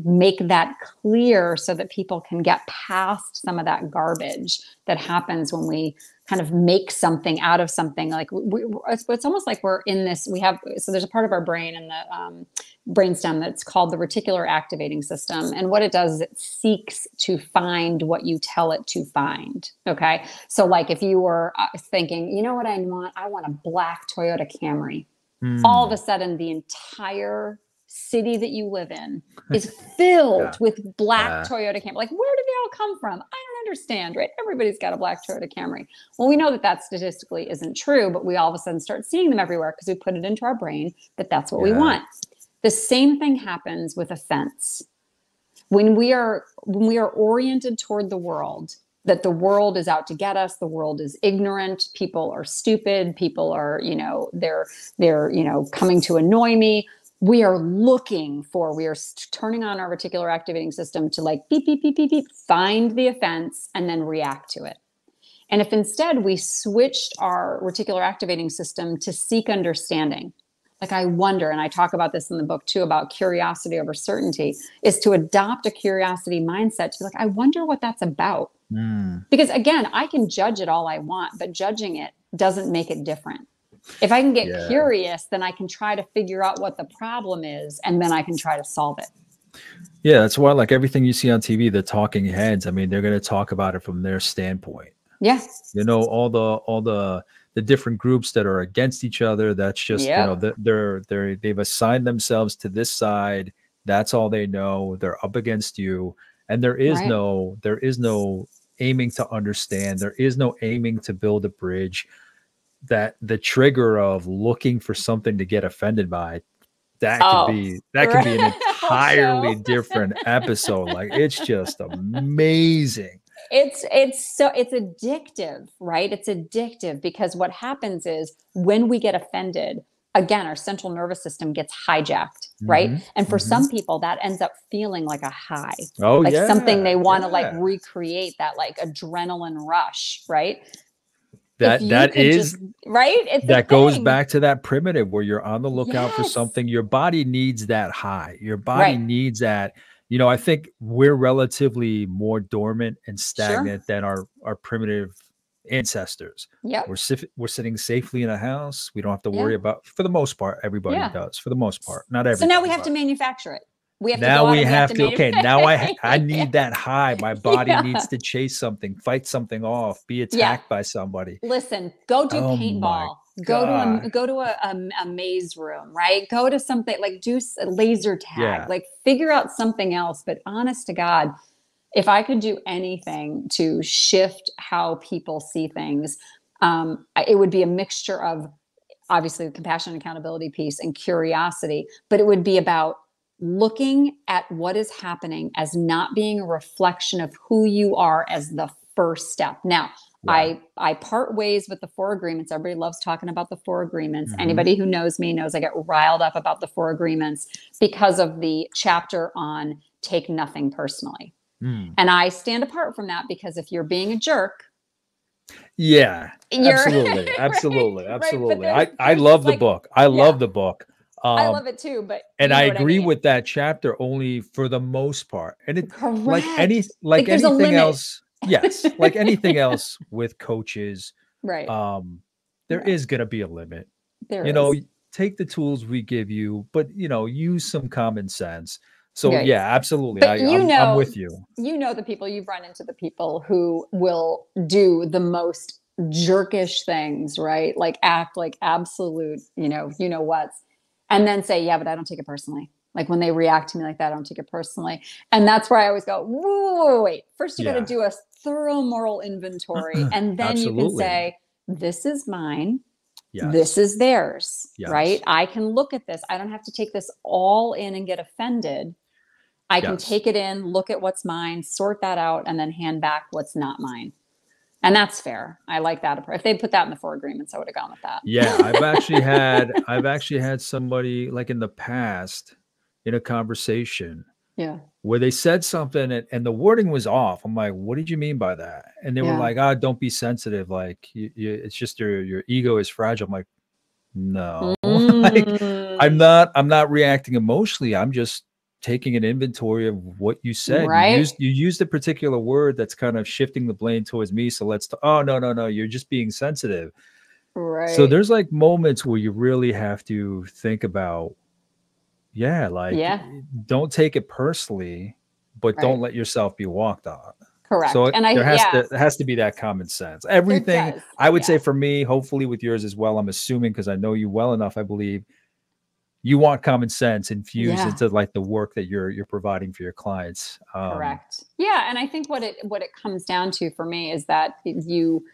make that clear so that people can get past some of that garbage that happens when we kind of make something out of something like we, it's, it's, almost like we're in this we have so there's a part of our brain in the um, brainstem that's called the reticular activating system and what it does is it seeks to find what you tell it to find okay? So like if you were uh, thinking you know what i want? I want a black toyota camry. Mm. all of a sudden the entire city that you live in is filled yeah. with black yeah. Toyota Camry. Like, where did they all come from? I don't understand, right? Everybody's got a black Toyota Camry. Well, we know that that statistically isn't true, but we all of a sudden start seeing them everywhere because we put it into our brain that that's what yeah. we want. The same thing happens with offense. When we are when we are oriented toward the world, that the world is out to get us the world is ignorant people are stupid people are you know they're they're you know coming to annoy me we are looking for we are turning on our reticular activating system to like beep beep beep beep beep find the offense and then react to it. And if instead we switched our reticular activating system to seek understanding like i wonder and i talk about this in the book too about curiosity over certainty is to adopt a curiosity mindset to be like i wonder what that's about. Mm. because again i can judge it all i want but judging it doesn't make it different if I can get yeah. curious, then I can try to figure out what the problem is and then I can try to solve it. Yeah, that's why like everything you see on TV, the talking heads, I mean, they're going to talk about it from their standpoint. Yes. You know, all the all the the different groups that are against each other, that's just, you know, they're they're they've assigned themselves to this side. That's all they know. They're up against you and there is right. no there is no aiming to understand. There is no aiming to build a bridge that the trigger of looking for something to get offended by that oh, could be that could be an entirely different episode. Like it's just amazing. It's it's so it's addictive right? It's addictive because what happens is when we get offended again our central nervous system gets hijacked right? Mm-hmm, and for mm-hmm. some people that ends up feeling like a high oh like yeah, something they want to yeah. like recreate that like adrenaline rush right that that is just, right it's that goes back to that primitive where you're on the lookout yes. for something your body needs that high your body right. needs that you know i think we're relatively more dormant and stagnant sure. than our our primitive ancestors. yeah We're sif- we're sitting safely in a house. We don't have to Yeah. worry about for the most part. Everybody Yeah. does for the most part. Not everybody. So now we have but- to manufacture it. We have now we and have to. Okay, now I I need that high. My body Yeah. needs to chase something, fight something off, be Yeah. attacked by somebody. Listen, go do Oh paintball. Go to a go to a, a, a maze room, right? Go to something like do laser tag, Yeah. like figure out something else. But honest to God, if I could do anything to shift how people see things, um, it would be a mixture of obviously the compassion and accountability piece and curiosity, but it would be about looking at what is happening as not being a reflection of who you are as the first step. Now, I I part ways with the four agreements. Everybody loves talking about the four agreements. Mhm. Anybody who knows me knows I get riled up about the four agreements because of the chapter on take nothing personally. Hmm. And I stand apart from that because if you're being a jerk, Yeah, absolutely, right, absolutely, right, absolutely. I I love just the book. I yeah. love the book. Um, I love it too, but and I know agree mean. with that chapter only for the most part. And it correct. like any like a anything else. Yes, like anything else with coaches, right. um, there Right. is gonna be a limit. there you know, take the tools we give you, but you know, use some common sense. So Right. yeah, absolutely. But I, you I'm, I'm with you. you know the people you've run into the people who will do the most jerkish things right like act like absolute you know you know what's and then say yeah but i don't take it personally. Like when they react to me like that i don't take it personally. And that's where i always go whoa, whoa, whoa, wait. First you got to do a thorough moral inventory and then you can say this is mine. Yes. this is theirs Yes. right? I can look at this. I don't have to take this all in and get offended. I can take it in look at what's mine sort that out and then hand back what's not mine and that's fair. I like that approach if they put that in the four agreements i would have gone with that. Yeah i've actually had i've actually had somebody like in the past in a conversation yeah. where they said something and, and the wording was off. I'm like what did you mean by that? And they Yeah. were like ah don't be sensitive. Like you, you, it's just your your ego is fragile. I'm like no. Like Mm, i'm not i'm not reacting emotionally. I'm just taking an inventory of what you said Right. you used you used a particular word that's kind of shifting the blame towards me so let's t- oh no no no you're just being sensitive right so there's like moments where you really have to think about, yeah, like Yeah. don't take it personally, but don't let yourself be walked on. correct So and i there has yeah to there has to be that common sense. Everything I would yeah. say for me, hopefully with yours as well. I'm assuming because I know you well enough, I believe you want common sense infused Yeah. into like the work that you're you're providing for your clients. Um, correct yeah and i think what it what it comes down to for me is that you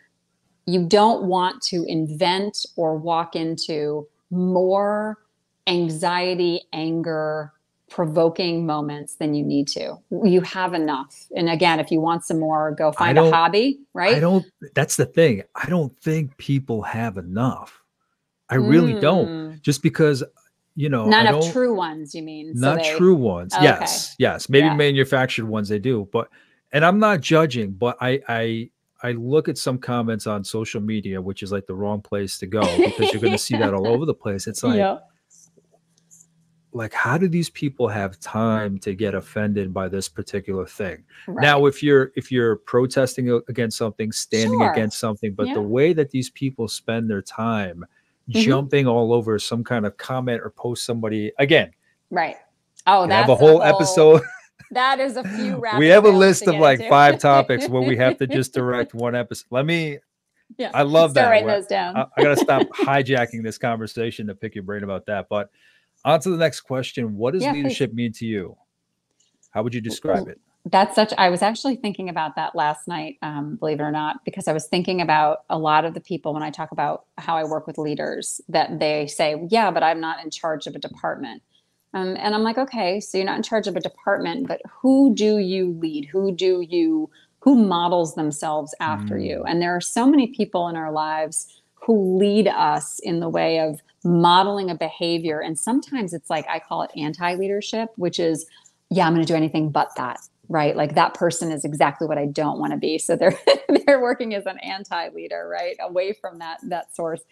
you don't want to invent or walk into more anxiety anger provoking moments than you need to you have enough and again if you want some more go find a hobby right I don't. That's the thing. I don't think people have enough. I really don't. Mm. Just because, you know, not I enough true ones you mean So not they- true ones. Oh, okay. Yes, yes. Maybe Yeah. manufactured ones they do, but and I'm not judging, but I I I look at some comments on social media, which is like the wrong place to go because you're going to see that all over the place. It's like yeah like how do these people have time to get offended by this particular thing? right. Now, if you're if you're protesting against something, standing Sure. against something, but Yeah. the way that these people spend their time Mhm. jumping all over some kind of comment or post somebody again, right oh that's have a whole episode. that is a few we have a list of like five topics where we have to just direct one episode. Let me. yeah I love that. where- those down I, I gotta stop hijacking this conversation to pick your brain about that. But on to the next question. What does Yeah, please. leadership mean to you? How would you describe it? That's such. I was actually thinking about that last night, um, believe it or not, because I was thinking about a lot of the people when I talk about how I work with leaders that they say, "Yeah, but I'm not in charge of a department." Um, and I'm like, okay, so you're not in charge of a department, but who do you lead? Who do you? Who models themselves after you? And there are so many people in our lives who lead us in the way of modeling a behavior. And sometimes it's like I call it anti-leadership, which is, yeah, I'm going to do anything but that right? Like that person is exactly what i don't want to be. So they're they're working as an anti-leader right? Away from that that source.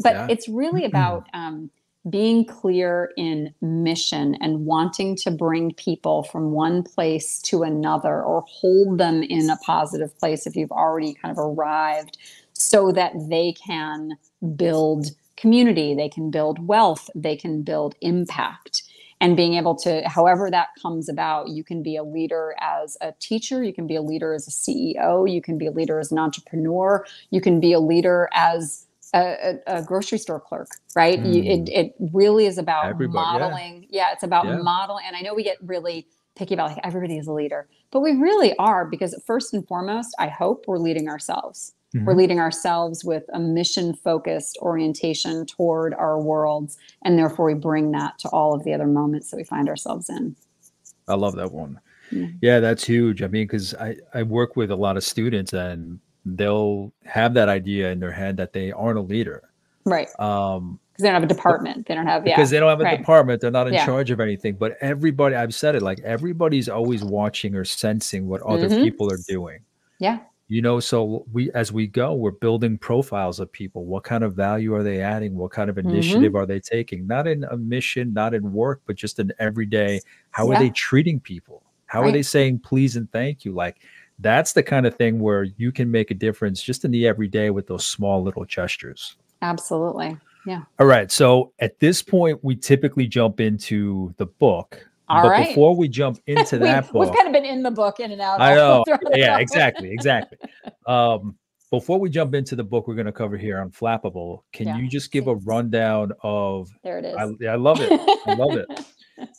But Yeah. it's really about um, being clear in mission and wanting to bring people from one place to another or hold them in a positive place if you've already kind of arrived so that they can build community, they can build wealth, they can build impact. And being able to, however that comes about, you can be a leader as a teacher, you can be a leader as a CEO, you can be a leader as an entrepreneur, you can be a leader as a, a, grocery store clerk, right? Mm. You, it, hmm. it really is about Everybody, modeling. Yeah. yeah. it's about yeah. modeling. And I know we get really picky about like everybody is a leader, but we really are because first and foremost, I hope we're leading ourselves. Mm-hmm. We're leading ourselves with a mission focused orientation toward our worlds. And therefore, we bring that to all of the other moments that we find ourselves in. I love that one. Mm-hmm. Yeah, that's huge. I mean, because I, I work with a lot of students and they'll have that idea in their head that they aren't a leader. Right. Um, because they don't have a department. They don't have yeah. Because they don't have a right. department. They're not in yeah. charge of anything. But everybody, I've said it, like everybody's always watching or sensing what other mm-hmm. people are doing. Yeah you know so we as we go we're building profiles of people what kind of value are they adding what kind of mm-hmm. initiative mm-hmm. are they taking not in a mission not in work but just in everyday how yeah. are they treating people how right. are they saying please and thank you like that's the kind of thing where you can make a difference just in the everyday with those small little gestures absolutely yeah all right so at this point we typically jump into the book all but right. before we jump into that book, we've kind of been in the book in and out. I know. yeah, exactly, exactly. Um, before we jump into the book we're going to cover here on Flappable, can yeah. you just give a rundown of? There it is. I, I love it. I love it.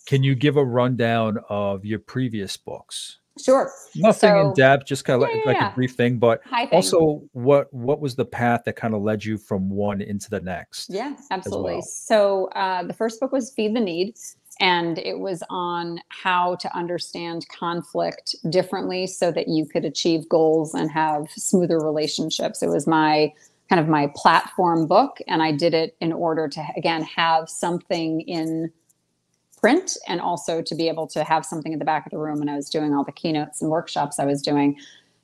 Can you give a rundown of your previous books? Sure. Nothing so, in depth, just kind of yeah, like, yeah, like a brief thing, but also what what was the path that kind of led you from one into the next? Yeah, absolutely. Well? So uh, the first book was Feed the Need and it was on how to understand conflict differently so that you could achieve goals and have smoother relationships. It was my kind of my platform book and i did it in order to again have something in print and also to be able to have something in the back of the room when i was doing all the keynotes and workshops i was doing.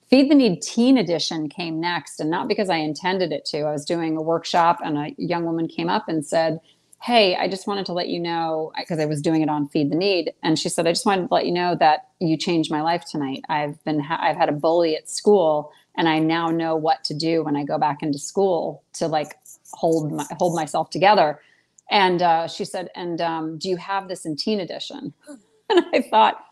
Feed the need teen edition came next and not because i intended it to. I was doing a workshop and a young woman came up and said hey, I just wanted to let you know because I was doing it on Feed the Need, and she said, I just wanted to let you know that you changed my life tonight. I've been ha- I've had a bully at school, and I now know what to do when I go back into school to like hold my, hold myself together. And uh, she said, and um, do you have this in teen edition? And I thought.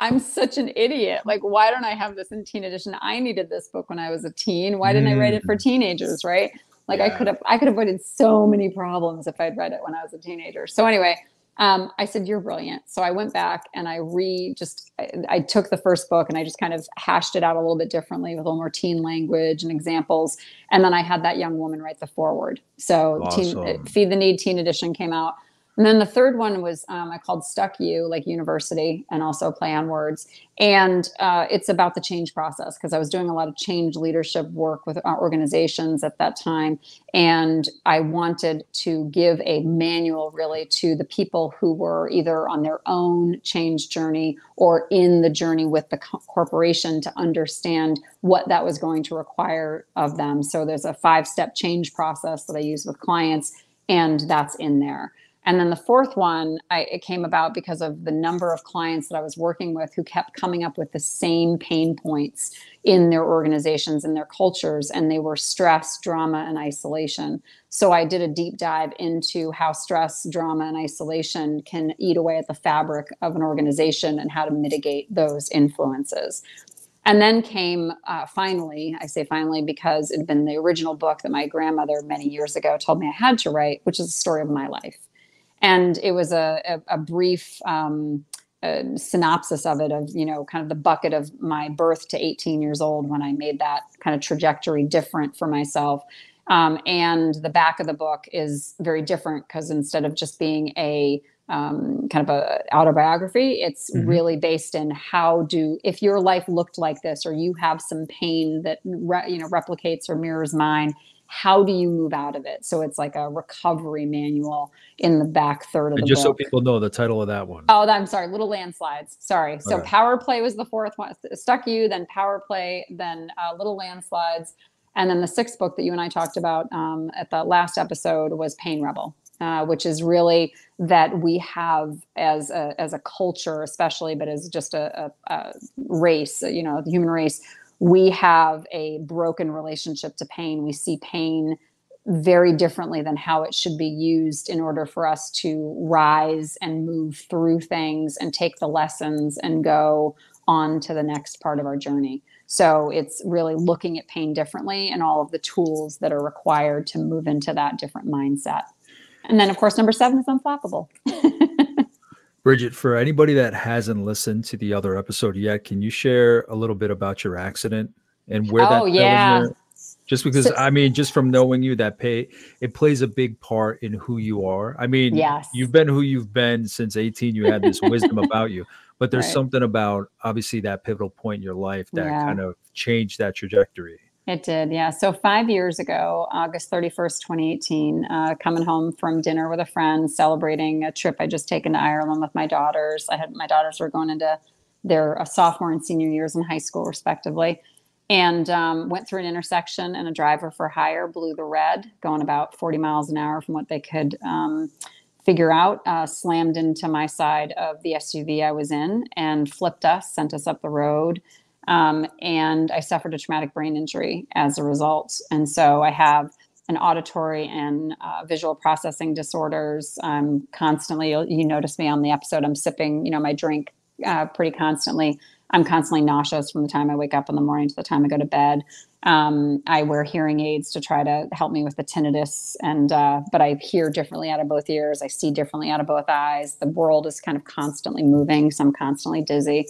I'm such an idiot. Like, why don't I have this in teen edition? I needed this book when I was a teen. Why didn't mm. I write it for mm. teenagers? Right. Like yeah. I could have I could have avoided so many problems if I'd read it when I was a teenager. So anyway, um, I said, You're brilliant. So I went back and I re just, I, I, took the first book and I just kind of hashed it out a little bit differently with a little more teen language and examples. And then I had that young woman write the foreword. So awesome. teen, Feed the Need Teen Edition came out. And then the third one was um, I called Stuck U, like university, and also play on words. And uh, it's about the change process because I was doing a lot of change leadership work with organizations at that time. And I wanted to give a manual really to the people who were either on their own change journey or in the journey with the co- corporation to understand what that was going to require of them. So there's a five step change process that I use with clients, and that's in there. And then the fourth one, I, it came about because of the number of clients that I was working with who kept coming up with the same pain points in their organizations and their cultures, and they were stress, drama, and isolation. So I did a deep dive into how stress, drama, and isolation can eat away at the fabric of an organization and how to mitigate those influences. And then came uh, finally, I say finally because it had been the original book that my grandmother many years ago told me I had to write, which is the story of my life and it was a, a, a brief um, a synopsis of it of you know kind of the bucket of my birth to 18 years old when i made that kind of trajectory different for myself um, and the back of the book is very different because instead of just being a um, kind of a autobiography it's mm-hmm. really based in how do if your life looked like this or you have some pain that re, you know replicates or mirrors mine how do you move out of it? So it's like a recovery manual in the back third of and the just book. so people know the title of that one. Oh, I'm sorry, Little Landslides. Sorry. So. Power Play was the fourth one. Stuck U, then Power Play, then uh, Little Landslides, and then the sixth book that you and I talked about um, at the last episode was Pain Rebel. Uh, which is really that we have as a, as a culture, especially, but as just a, a, a race, you know, the human race, we have a broken relationship to pain. We see pain very differently than how it should be used in order for us to rise and move through things and take the lessons and go on to the next part of our journey. So it's really looking at pain differently and all of the tools that are required to move into that different mindset. And then, of course, number seven is unflappable. Bridget, for anybody that hasn't listened to the other episode yet, can you share a little bit about your accident and where oh, that yeah. Just because so, I mean, just from knowing you, that pay it plays a big part in who you are. I mean, yes. you've been who you've been since 18. You had this wisdom about you, but there's right. something about obviously that pivotal point in your life that yeah. kind of changed that trajectory. It did, yeah. So five years ago, August 31st, 2018, uh, coming home from dinner with a friend, celebrating a trip I just taken to Ireland with my daughters. I had my daughters were going into their uh, sophomore and senior years in high school, respectively, and um, went through an intersection, and a driver for hire blew the red, going about 40 miles an hour from what they could um, figure out. Uh, slammed into my side of the SUV I was in and flipped us, sent us up the road. Um, and I suffered a traumatic brain injury as a result. And so I have an auditory and uh, visual processing disorders. I'm constantly, you notice me on the episode, I'm sipping, you know, my drink uh, pretty constantly. I'm constantly nauseous from the time I wake up in the morning to the time I go to bed. Um, I wear hearing aids to try to help me with the tinnitus, and uh, but I hear differently out of both ears. I see differently out of both eyes. The world is kind of constantly moving, so I'm constantly dizzy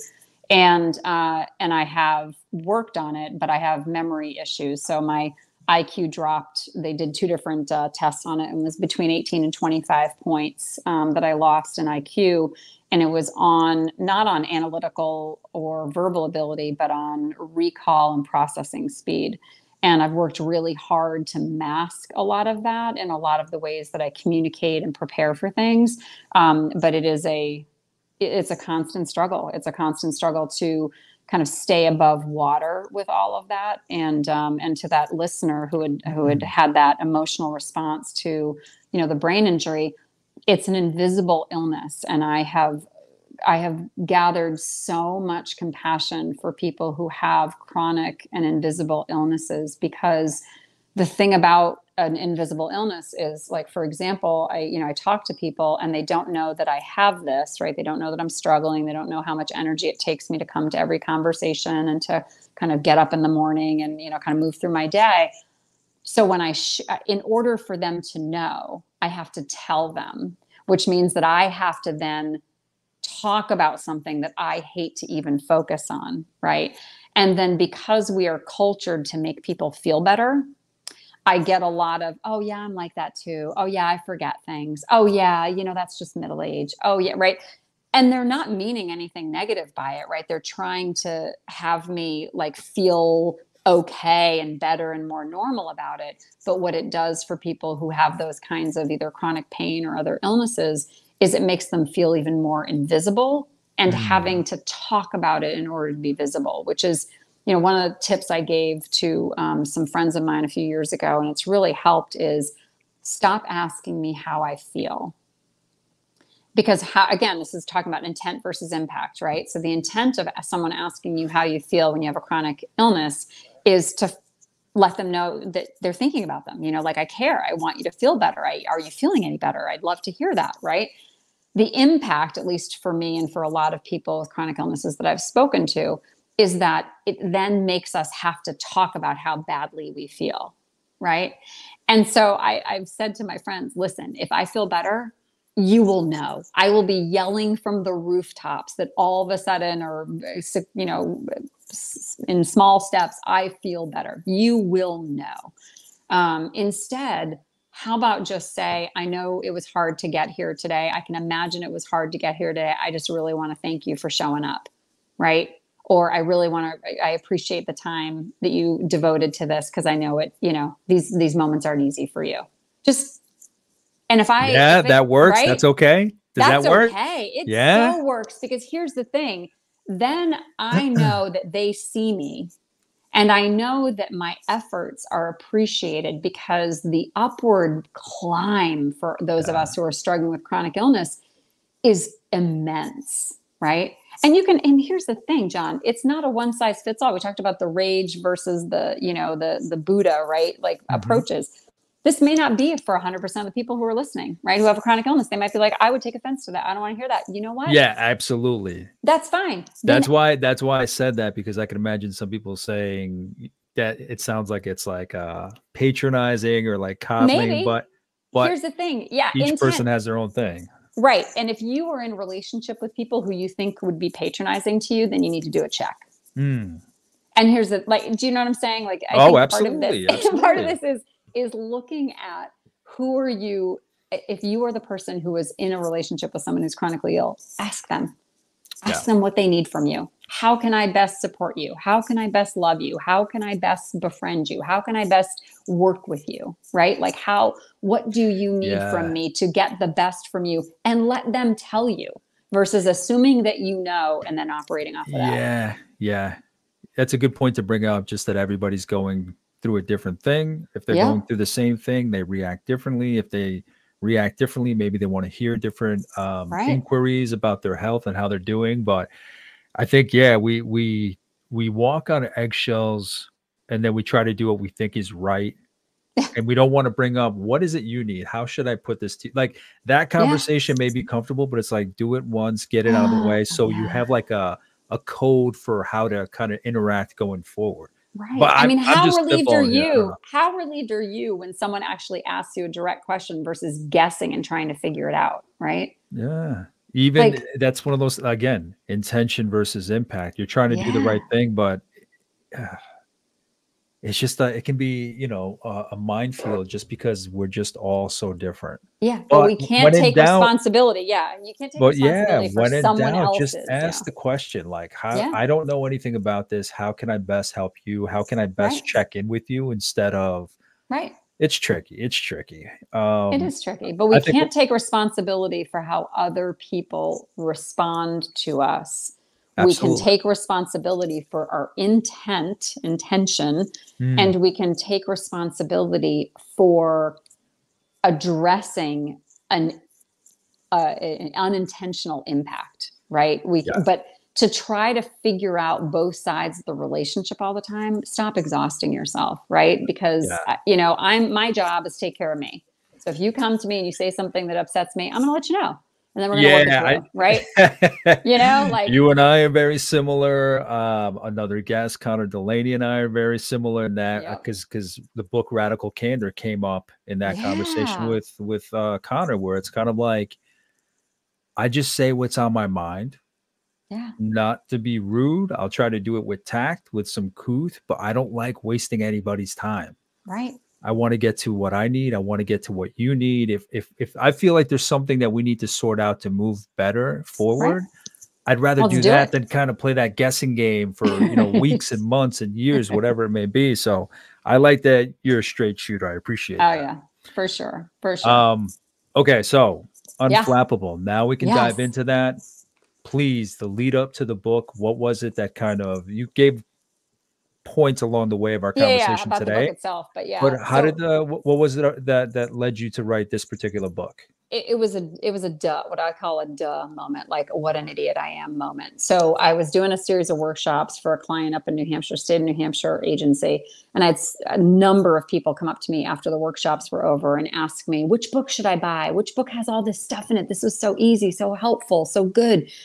and uh, and I have worked on it, but I have memory issues. So my IQ dropped. They did two different uh, tests on it, and was between 18 and 25 points um, that I lost in IQ, and it was on not on analytical or verbal ability, but on recall and processing speed. And I've worked really hard to mask a lot of that in a lot of the ways that I communicate and prepare for things. Um, but it is a it's a constant struggle. It's a constant struggle to kind of stay above water with all of that and um, and to that listener who had who had mm-hmm. had that emotional response to you know the brain injury it's an invisible illness and i have i have gathered so much compassion for people who have chronic and invisible illnesses because the thing about an invisible illness is like for example i you know i talk to people and they don't know that i have this right? They don't know that i'm struggling. They don't know how much energy it takes me to come to every conversation and to kind of get up in the morning and you know kind of move through my day. So when i sh- uh, in order for them to know i have to tell them which means that i have to then talk about something that i hate to even focus on right? And then because we are cultured to make people feel better I get a lot of, oh, yeah, I'm like that too. Oh, yeah, I forget things. Oh, yeah, you know, that's just middle age. Oh, yeah, right. And they're not meaning anything negative by it, right? They're trying to have me like feel okay and better and more normal about it. But what it does for people who have those kinds of either chronic pain or other illnesses is it makes them feel even more invisible and mm. having to talk about it in order to be visible, which is you know, one of the tips I gave to um, some friends of mine a few years ago, and it's really helped, is stop asking me how I feel. Because, how, again, this is talking about intent versus impact, right? So, the intent of someone asking you how you feel when you have a chronic illness is to let them know that they're thinking about them. You know, like, I care. I want you to feel better. I, are you feeling any better? I'd love to hear that, right? The impact, at least for me and for a lot of people with chronic illnesses that I've spoken to, is that it then makes us have to talk about how badly we feel right? And so I, i've said to my friends listen if i feel better you will know. I will be yelling from the rooftops that all of a sudden or you know in small steps i feel better. You will know. Um, instead how about just say i know it was hard to get here today. I can imagine it was hard to get here today. I just really want to thank you for showing up right or I really want to I appreciate the time that you devoted to this because I know it, you know, these these moments aren't easy for you. Just and if I Yeah, if it, that works. Right? That's okay. Does That's that work? Okay. It yeah. still works because here's the thing. Then I know that they see me and I know that my efforts are appreciated because the upward climb for those yeah. of us who are struggling with chronic illness is immense, right? And you can and here's the thing john it's not a one size fits all. We talked about the rage versus the you know the the buddha right? Like mm-hmm. approaches. This may not be for 100% of the people who are listening right? Who have a chronic illness. They might be like i would take offense to that. I don't want to hear that. You know what? Yeah absolutely. That's fine. That's then, why that's why i said that because i can imagine some people saying that it sounds like it's like uh patronizing or like coddling maybe. but but here's the thing. Yeah each intent. person has their own thing Right. And if you are in relationship with people who you think would be patronizing to you, then you need to do a check. Mm. And here's the like, do you know what I'm saying? Like, I oh, think absolutely, part of this, absolutely. part of this is is looking at who are you. If you are the person who is in a relationship with someone who's chronically ill, ask them, ask yeah. them what they need from you how can I best support you? How can I best love you? How can I best befriend you? How can I best work with you? Right? Like, how, what do you need yeah. from me to get the best from you? And let them tell you versus assuming that you know and then operating off of that. Yeah. Yeah. That's a good point to bring up just that everybody's going through a different thing. If they're yeah. going through the same thing, they react differently. If they, react differently maybe they want to hear different um, right. inquiries about their health and how they're doing but I think yeah, we we we walk on eggshells and then we try to do what we think is right. and we don't want to bring up what is it you need? How should I put this to like that conversation yeah. may be comfortable, but it's like do it once, get it out of the way so yeah. you have like a a code for how to kind of interact going forward. Right. But I mean, how relieved are you? How relieved are you when someone actually asks you a direct question versus guessing and trying to figure it out? Right. Yeah. Even like, that's one of those again, intention versus impact. You're trying to yeah. do the right thing, but uh, it's just that it can be, you know, uh, a minefield just because we're just all so different. Yeah, but, but we can't take responsibility. Yeah, you can't take but responsibility yeah, when in doubt, else's. just ask yeah. the question like, "How? Yeah. I don't know anything about this. How can I best help you? How can I best right. check in with you instead of right it's tricky. It's tricky. Um, it is tricky, but we can't take responsibility for how other people respond to us. Absolutely. We can take responsibility for our intent, intention, mm. and we can take responsibility for addressing an, uh, an unintentional impact. Right? We, yeah. but to try to figure out both sides of the relationship all the time stop exhausting yourself right because yeah. you know i'm my job is take care of me so if you come to me and you say something that upsets me i'm going to let you know and then we're going to yeah, work through, right you know like you and i are very similar um, another guest connor delaney and i are very similar in that because yep. because the book radical candor came up in that yeah. conversation with with uh, connor where it's kind of like i just say what's on my mind yeah. Not to be rude, I'll try to do it with tact, with some couth, but I don't like wasting anybody's time. Right. I want to get to what I need. I want to get to what you need. If if if I feel like there's something that we need to sort out to move better forward, right. I'd rather do, do, that than kind of play that guessing game for you know weeks and months and years, whatever it may be. So I like that you're a straight shooter. I appreciate. Oh that. yeah, for sure, for sure. Um, okay, so unflappable. Yeah. Now we can yes. dive into that please the lead up to the book what was it that kind of you gave points along the way of our conversation yeah, today. itself but yeah but how so, did the what was it uh, that that led you to write this particular book? It, it, was a it was a duh what i call a duh moment like what an idiot i am moment. So i was doing a series of workshops for a client up in new hampshire state of new hampshire agency and i had a number of people come up to me after the workshops were over and ask me which book should i buy? Which book has all this stuff in it? This was so easy so helpful so good.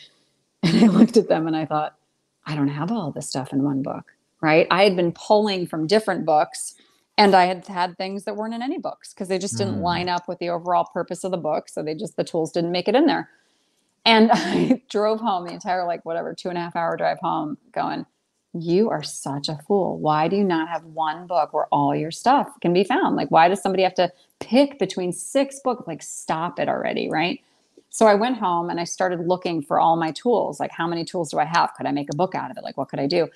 And I looked at them and I thought, I don't have all this stuff in one book, right? I had been pulling from different books and I had had things that weren't in any books because they just didn't mm. line up with the overall purpose of the book. So they just, the tools didn't make it in there. And I drove home the entire, like, whatever, two and a half hour drive home going, you are such a fool. Why do you not have one book where all your stuff can be found? Like, why does somebody have to pick between six books? Like, stop it already, right? So I went home and I started looking for all my tools. Like, how many tools do I have? Could I make a book out of it? Like, what could I do?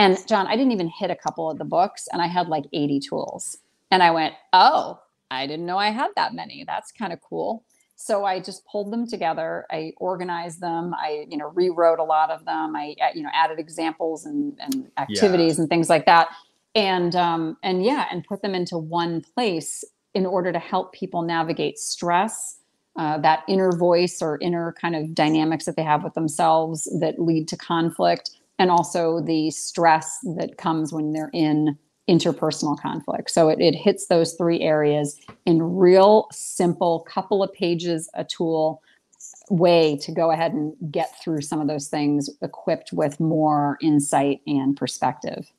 And John, I didn't even hit a couple of the books and I had like 80 tools. And I went, oh, I didn't know I had that many. That's kind of cool. So I just pulled them together. I organized them. I, you know, rewrote a lot of them. I, you know, added examples and, and activities yeah. and things like that. And, um, and yeah, and put them into one place in order to help people navigate stress uh, that inner voice or inner kind of dynamics that they have with themselves that lead to conflict, and also the stress that comes when they're in interpersonal conflict. So it, it hits those three areas in real simple, couple of pages a tool way to go ahead and get through some of those things equipped with more insight and perspective.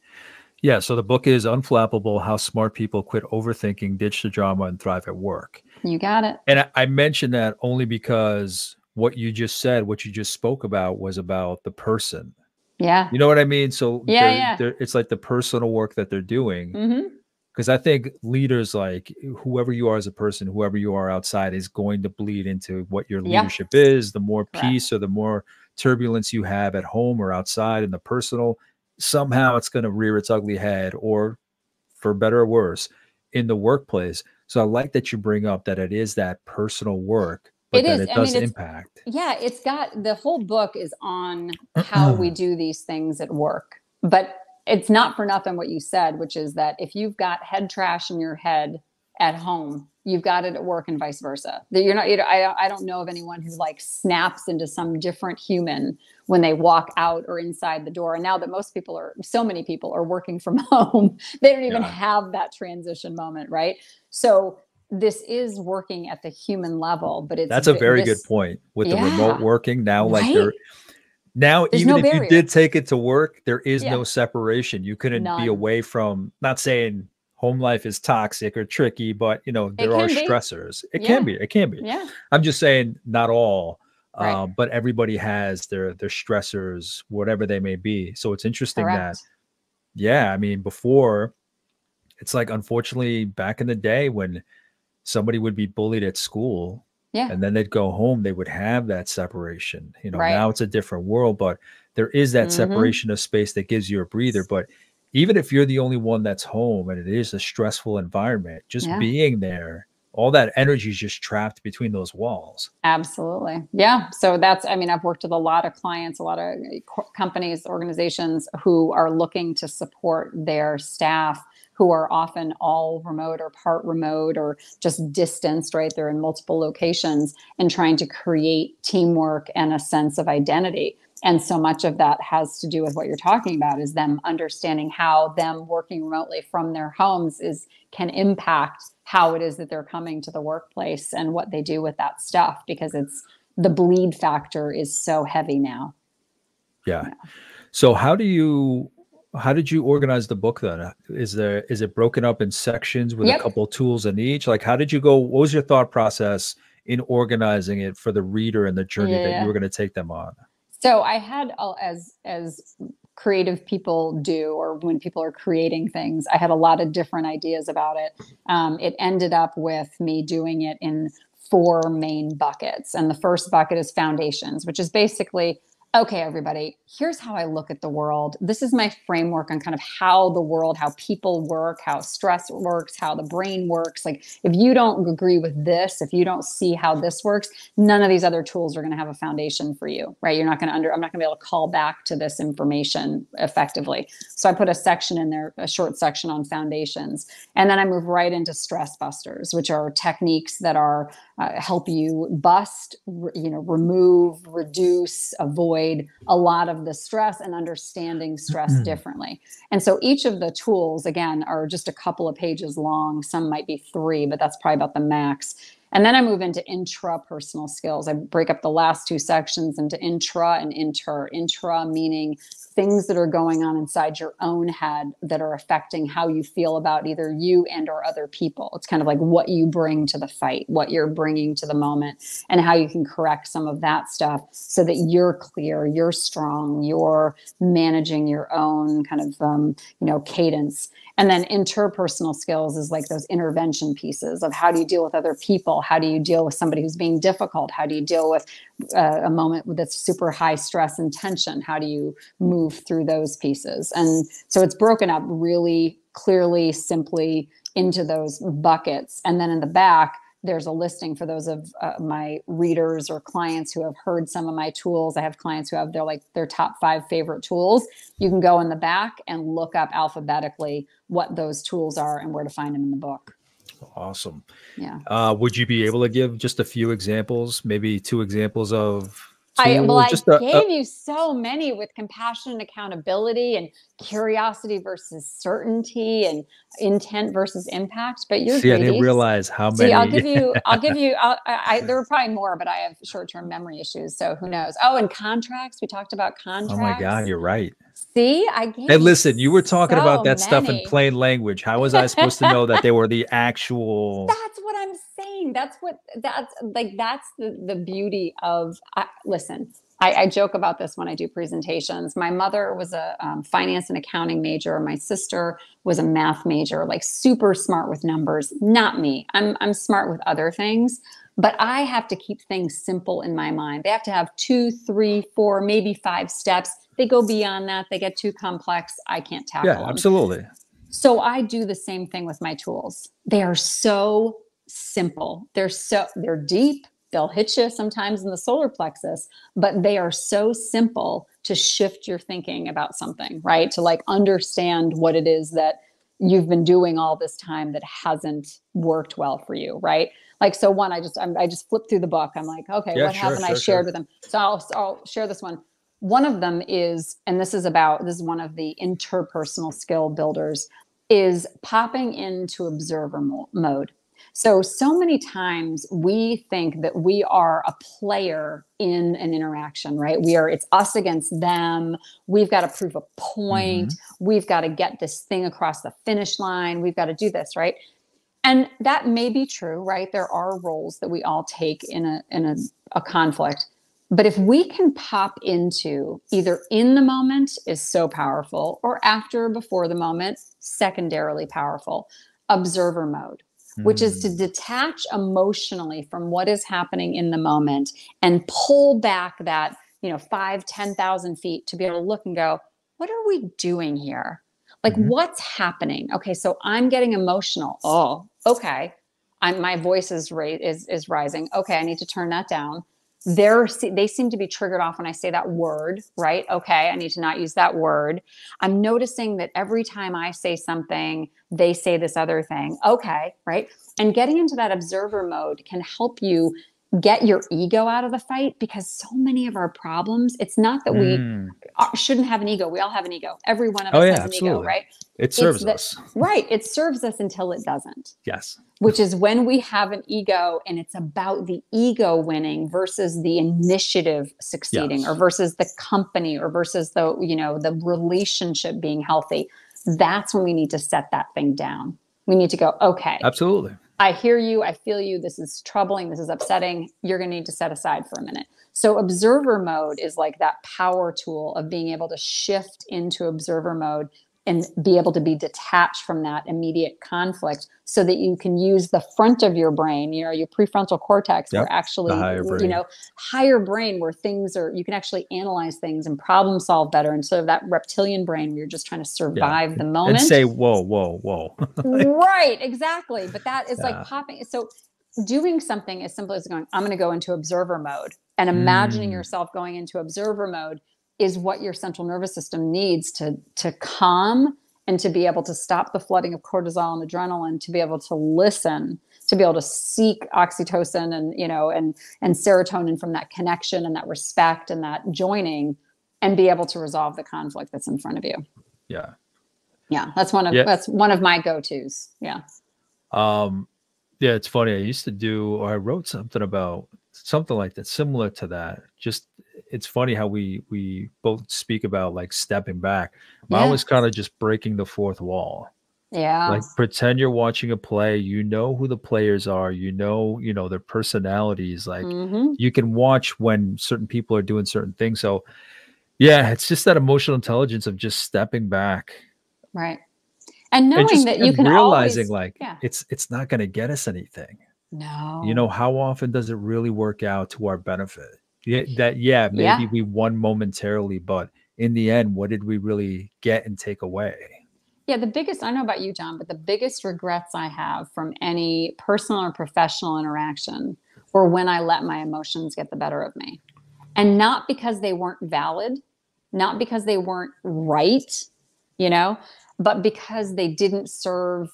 Yeah, so the book is Unflappable How Smart People Quit Overthinking, Ditch the Drama, and Thrive at Work. You got it. And I, I mentioned that only because what you just said, what you just spoke about, was about the person. Yeah. You know what I mean? So yeah, they're, yeah. They're, it's like the personal work that they're doing. Mm-hmm. Because I think leaders, like whoever you are as a person, whoever you are outside, is going to bleed into what your Yeah. leadership is. The more Correct. peace or the more turbulence you have at home or outside in the personal, somehow it's going to rear its ugly head, or for better or worse, in the workplace. So I like that you bring up that it is that personal work, but It is. it I does mean, it's- impact. Yeah, it's got the whole book is on uh-uh. how we do these things at work. But it's not for nothing what you said, which is that if you've got head trash in your head at home, you've got it at work and vice versa. That you're not. You know, I I don't know of anyone who like snaps into some different human when they walk out or inside the door. And now that most people are, so many people are working from home, they don't even Yeah. have that transition moment, right? So this is working at the human level, but it's That's a very this- good point with the remote working now. Like Right? there, now There's even no if you did take it to work, there is Yeah. no separation. You couldn't None. be away from. Not saying home life is toxic or tricky, but you know there are be. stressors. It Yeah. can be. It can be. Yeah. I'm just saying not all. Right. Uh, but everybody has their their stressors, whatever they may be. So it's interesting that yeah, I mean, before it's like unfortunately back in the day when somebody would be bullied at school Yeah. and then they'd go home, they would have that separation. You know, Right. now it's a different world, but there is that Mhm. separation of space that gives you a breather. But even if you're the only one that's home and it is a stressful environment, just Yeah. being there, all that energy is just trapped between those walls. Absolutely. Yeah. So that's, I mean, I've worked with a lot of clients, a lot of co- companies, organizations who are looking to support their staff who are often all remote or part remote or just distanced, right? They're in multiple locations and trying to create teamwork and a sense of identity. And so much of that has to do with what you're talking about is them understanding how them working remotely from their homes is can impact how it is that they're coming to the workplace and what they do with that stuff because it's the bleed factor is so heavy now. Yeah. So how do you how did you organize the book then? Is there is it broken up in sections with Yep. a couple tools in each? Like how did you go what was your thought process in organizing it for the reader and the journey that you were going to take them on? So I had as as creative people do, or when people are creating things, I had a lot of different ideas about it. Um, it ended up with me doing it in four main buckets, and the first bucket is foundations, which is basically okay, everybody, here's how I look at the world. This is my framework on kind of how the world, how people work, how stress works, how the brain works. Like, if you don't agree with this, if you don't see how this works, none of these other tools are going to have a foundation for you, right? You're not going to under, I'm not going to be able to call back to this information effectively. So I put a section in there, a short section on foundations. And then I move right into stress busters, which are techniques that are uh, help you bust, re- you know, remove, reduce, avoid a lot of the stress and understanding stress Mhm. differently. And so each of the tools, again, are just a couple of pages long. Some might be three, but that's probably about the max. And then I move into intrapersonal skills. I break up the last two sections into intra and inter. Intra meaning things that are going on inside your own head that are affecting how you feel about either you and or other people. It's kind of like what you bring to the fight, what you're bringing to the moment and how you can correct some of that stuff so that you're clear, you're strong, you're managing your own kind of um, you know cadence. And then interpersonal skills is like those intervention pieces of how do you deal with other people? How do you deal with somebody who's being difficult? How do you deal with uh, a moment that's super high stress and tension how do you move through those pieces and so it's broken up really clearly simply into those buckets and then in the back there's a listing for those of uh, my readers or clients who have heard some of my tools. I have clients who have their like their top five favorite tools. You can go in the back and look up alphabetically what those tools are and where to find them in the book. Awesome. Yeah. Uh, would you be able to give just a few examples, maybe two examples of I well, I just gave a, a, you so many with compassion and accountability and curiosity versus certainty and intent versus impact. But you're see, I didn't realize how many. see, many. I'll give you. I'll give you. I'll, I, I, there were probably more, but I have short-term memory issues, so who knows? Oh, and contracts. We talked about contracts. oh my God, you're right. See, I gave. Hey, listen, you were talking so about that stuff in plain language. How was I supposed to know that they were the actual? That's what I'm saying. That's what that's like. That's the the beauty of. I, listen, I, I joke about this when I do presentations. My mother was a um, finance and accounting major. My sister was a math major, like super smart with numbers. Not me. I'm I'm smart with other things, but I have to keep things simple in my mind. They have to have two, three, four, maybe five steps. They go beyond that. They get too complex. I can't tackle Yeah, them. absolutely. So I do the same thing with my tools. They are so simple. They're so they're deep. They'll hit you sometimes in the solar plexus, but they are so simple to shift your thinking about something, right? To like understand what it is that you've been doing all this time that hasn't worked well for you, right? Like so one I just I'm, I just flipped through the book. I'm like, okay, Yeah, what sure, haven't I shared sure. with them? So I'll, I'll share this one. One of them is, and this is about, this is one of the interpersonal skill builders, is popping into observer mo- mode. So, so many times we think that we are a player in an interaction, right? We are, it's us against them. We've got to prove a point. Mm-hmm. We've got to get this thing across the finish line. We've got to do this, right? And that may be true, right? There are roles that we all take in a in a, a conflict. But if we can pop into either in the moment is so powerful or after before the moment, secondarily powerful, observer mode, which is to detach emotionally from what is happening in the moment and pull back that, you know, five ten thousand feet to be able to look and go, what are we doing here? Like, Mhm. what's happening? Okay, so I'm getting emotional. Oh, okay. I'm, my voice is, ra- is is rising. Okay, I need to turn that down they're they seem to be triggered off when I say that word, right? Okay, I need to not use that word. I'm noticing that every time I say something, they say this other thing. Okay, right? And getting into that observer mode can help you get your ego out of the fight because so many of our problems, it's not that we Mm. are, shouldn't have an ego. We all have an ego. Every one of Oh, us yeah, has an ego, right? It serves that- us. Right. It serves us until it doesn't Yes. which is when we have an ego and it's about the ego winning versus the initiative succeeding Yes. or versus the company or versus the you know the relationship being healthy that's when we need to set that thing down we need to go okay Absolutely. I hear you. I feel you. This is troubling. This is upsetting. You're going to need to set aside for a minute. So, observer mode is like that power tool of being able to shift into observer mode and be able to be detached from that immediate conflict so that you can use the front of your brain, you know, your prefrontal cortex, Yep, where actually, you know, higher brain where things are, you can actually analyze things and problem solve better instead of that reptilian brain where you're just trying to survive the moment And say, whoa, whoa, whoa. right exactly but that is Yeah. like popping so doing something as simple as going i'm going to go into observer mode and imagining Mm. yourself going into observer mode is what your central nervous system needs to to calm and to be able to stop the flooding of cortisol and adrenaline to be able to listen to be able to seek oxytocin and you know and and serotonin from that connection and that respect and that joining and be able to resolve the conflict that's in front of you yeah. yeah that's one of Yeah. that's one of my go-to's yeah Um, yeah, it's funny. I used to do, or I wrote something about something like that, similar to that. Just it's funny how we we both speak about like stepping back. Mine Yeah. was kind of just breaking the fourth wall. Yeah. Like pretend you're watching a play. You know who the players are. You know, you know their personalities. Like Mhm. you can watch when certain people are doing certain things. So yeah, it's just that emotional intelligence of just stepping back Right. And knowing and just that you and can realizing always, like yeah. it's it's not going to get us anything. No. You know, how often does it really work out to our benefit? Yeah, that yeah, maybe Yeah. we won momentarily, but in the end, what did we really get and take away? Yeah, the biggest, I don't know about you, John, but the biggest regrets I have from any personal or professional interaction were when I let my emotions get the better of me. And not because they weren't valid, not because they weren't right, you know, but because they didn't serve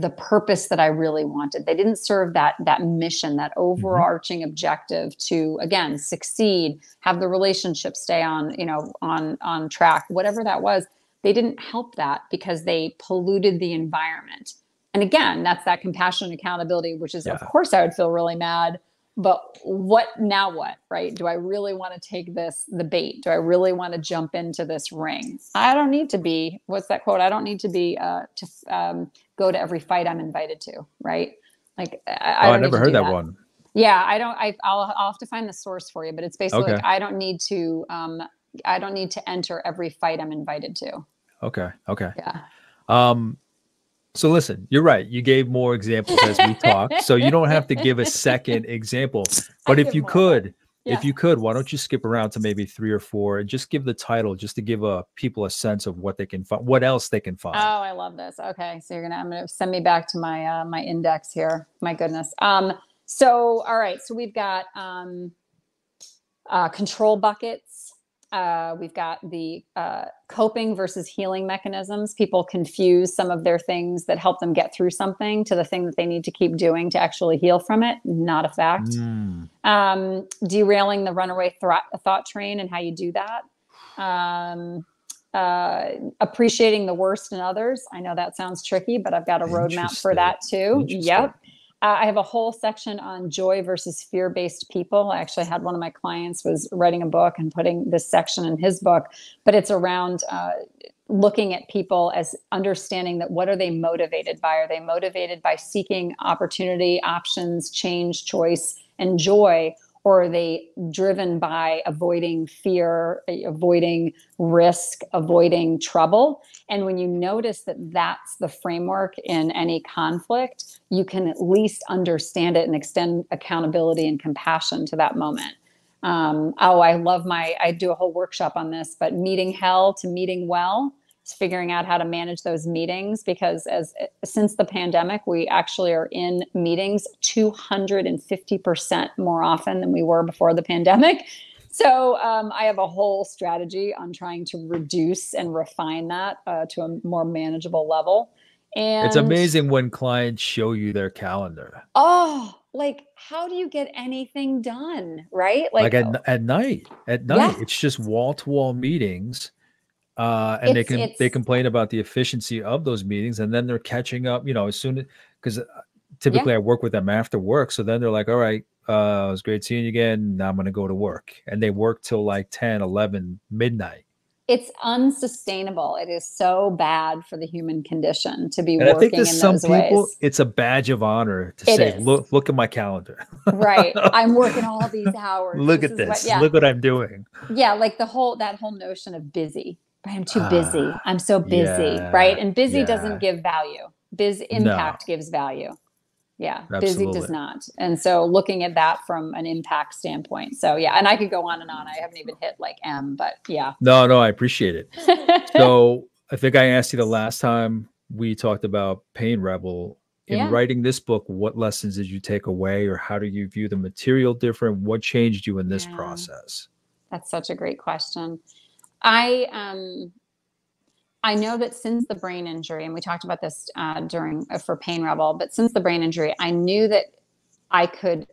the purpose that I really wanted. They didn't serve that that mission, that mm-hmm. overarching mm-hmm. objective to again succeed, have the relationship stay on, you know, on on track, whatever that was. They didn't help that because they polluted the environment. And again, that's that compassion and accountability, which is yeah. of course I would feel really mad but what now what right do i really want to take this the bait do i really want to jump into this ring i don't need to be what's that quote i don't need to be uh to um, go to every fight i'm invited to right like i, I, oh, I never heard that. that. one yeah i don't I, I'll, I'll have to find the source for you but it's basically okay. like i don't need to um i don't need to enter every fight i'm invited to okay okay yeah um so listen, you're right. You gave more examples as we talked. so you don't have to give a second example. But if you could, yeah. if you could, why don't you skip around to maybe three or four and just give the title just to give uh, people a sense of what they can find, what else they can find. Oh, I love this. Okay. So you're gonna I'm gonna send me back to my uh my index here. My goodness. Um, so all right, so we've got um uh control buckets uh, we've got the uh, coping versus healing mechanisms. People confuse some of their things that help them get through something to the thing that they need to keep doing to actually heal from it. Not a fact. Mm. Um, derailing the runaway th- thought train and how you do that. Um, uh, appreciating the worst in others. I know that sounds tricky, but I've got a roadmap for that too. Yep. Uh, I have a whole section on joy versus fear-based people. I actually had one of my clients was writing a book and putting this section in his book, but it's around uh, looking at people as understanding that what are they motivated by? Are they motivated by seeking opportunity, options, change, choice, and joy? Or are they driven by avoiding fear, avoiding risk, avoiding trouble? And when you notice that that's the framework in any conflict, you can at least understand it and extend accountability and compassion to that moment. Um, oh, I love my, I do a whole workshop on this, but meeting hell to meeting well figuring out how to manage those meetings because as since the pandemic we actually are in meetings 250% more often than we were before the pandemic. So um, i have a whole strategy on trying to reduce and refine that uh, to a more manageable level. And it's amazing when clients show you their calendar. Oh like how do you get anything done right? Like, like at, at night at night. Yeah. it's just wall-to-wall meetings uh, and it's, they can they complain about the efficiency of those meetings, and then they're catching up. You know, as soon because uh, typically yeah. I work with them after work, so then they're like, "All right, uh, it was great seeing you again. Now I'm going to go to work," and they work till like 10, 11, midnight. It's unsustainable. It is so bad for the human condition to be and working I think in some those people, ways. It's a badge of honor to it say, is. "Look, look at my calendar." right, I'm working all these hours. look this at this. What, yeah. Look what I'm doing. Yeah, like the whole that whole notion of busy I'm too busy. Uh, I'm so busy, yeah, right? And busy yeah. doesn't give value. Biz impact no. gives value. Yeah, Absolutely. busy does not. And so looking at that from an impact standpoint. So yeah, and I could go on and on. I haven't even hit like M, but yeah. No, no, I appreciate it. so I think I asked you the last time we talked about Pain Rebel. In yeah. writing this book, what lessons did you take away, or how do you view the material different? What changed you in this process? That's such a great question. I um, I know that since the brain injury, and we talked about this uh, during uh, for Pain Rebel, but since the brain injury, I knew that I could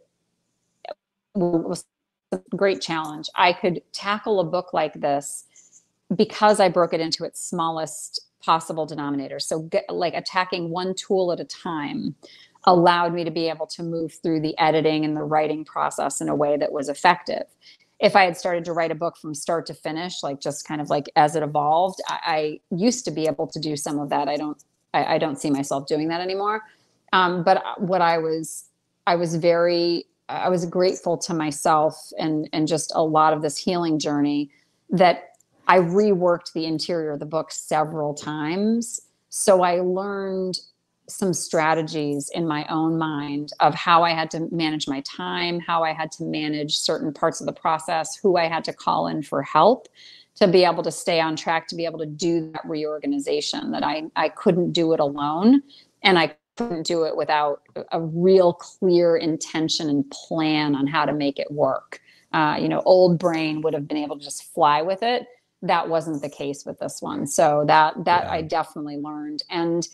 was a great challenge. I could tackle a book like this because I broke it into its smallest possible denominator. So, get, like attacking one tool at a time allowed me to be able to move through the editing and the writing process in a way that was effective if I had started to write a book from start to finish, like just kind of like as it evolved, I, I used to be able to do some of that. I don't, I, I don't see myself doing that anymore. Um, but what I was, I was very, I was grateful to myself and and just a lot of this healing journey that I reworked the interior of the book several times. So I learned some strategies in my own mind of how I had to manage my time, how I had to manage certain parts of the process, who I had to call in for help to be able to stay on track, to be able to do that reorganization that I, I couldn't do it alone. And I couldn't do it without a real clear intention and plan on how to make it work. Uh, you know, old brain would have been able to just fly with it. That wasn't the case with this one. So that that yeah. I definitely learned. And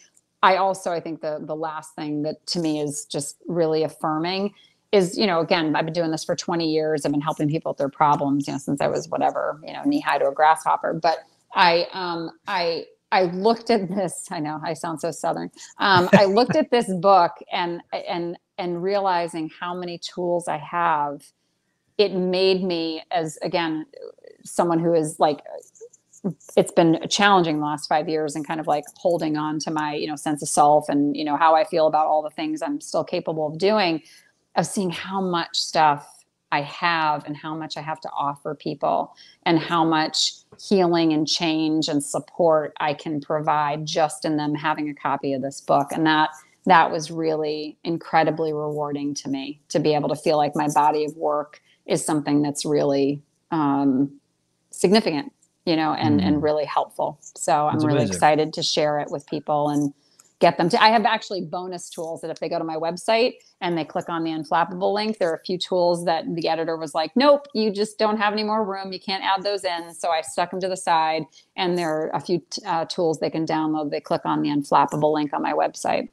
I also I think the the last thing that to me is just really affirming is you know again I've been doing this for 20 years. I've been helping people with their problems you know since I was whatever you know knee high to a grasshopper. But I um I I looked at this. I know I sound so southern. Um, I looked at this book and and and realizing how many tools I have, it made me as again someone who is like it's been challenging the last five years and kind of like holding on to my you know sense of self and you know how i feel about all the things i'm still capable of doing of seeing how much stuff i have and how much i have to offer people and how much healing and change and support i can provide just in them having a copy of this book. And that that was really incredibly rewarding to me to be able to feel like my body of work is something that's really um, significant you know, and mm. and really helpful. So I'm really excited to share it with people and get them to. I have actually bonus tools that if they go to my website and they click on the unflappable link, there are a few tools that the editor was like, "Nope, you just don't have any more room. You can't add those in." So I stuck them to the side, and there are a few uh, tools they can download. They click on the unflappable link on my website.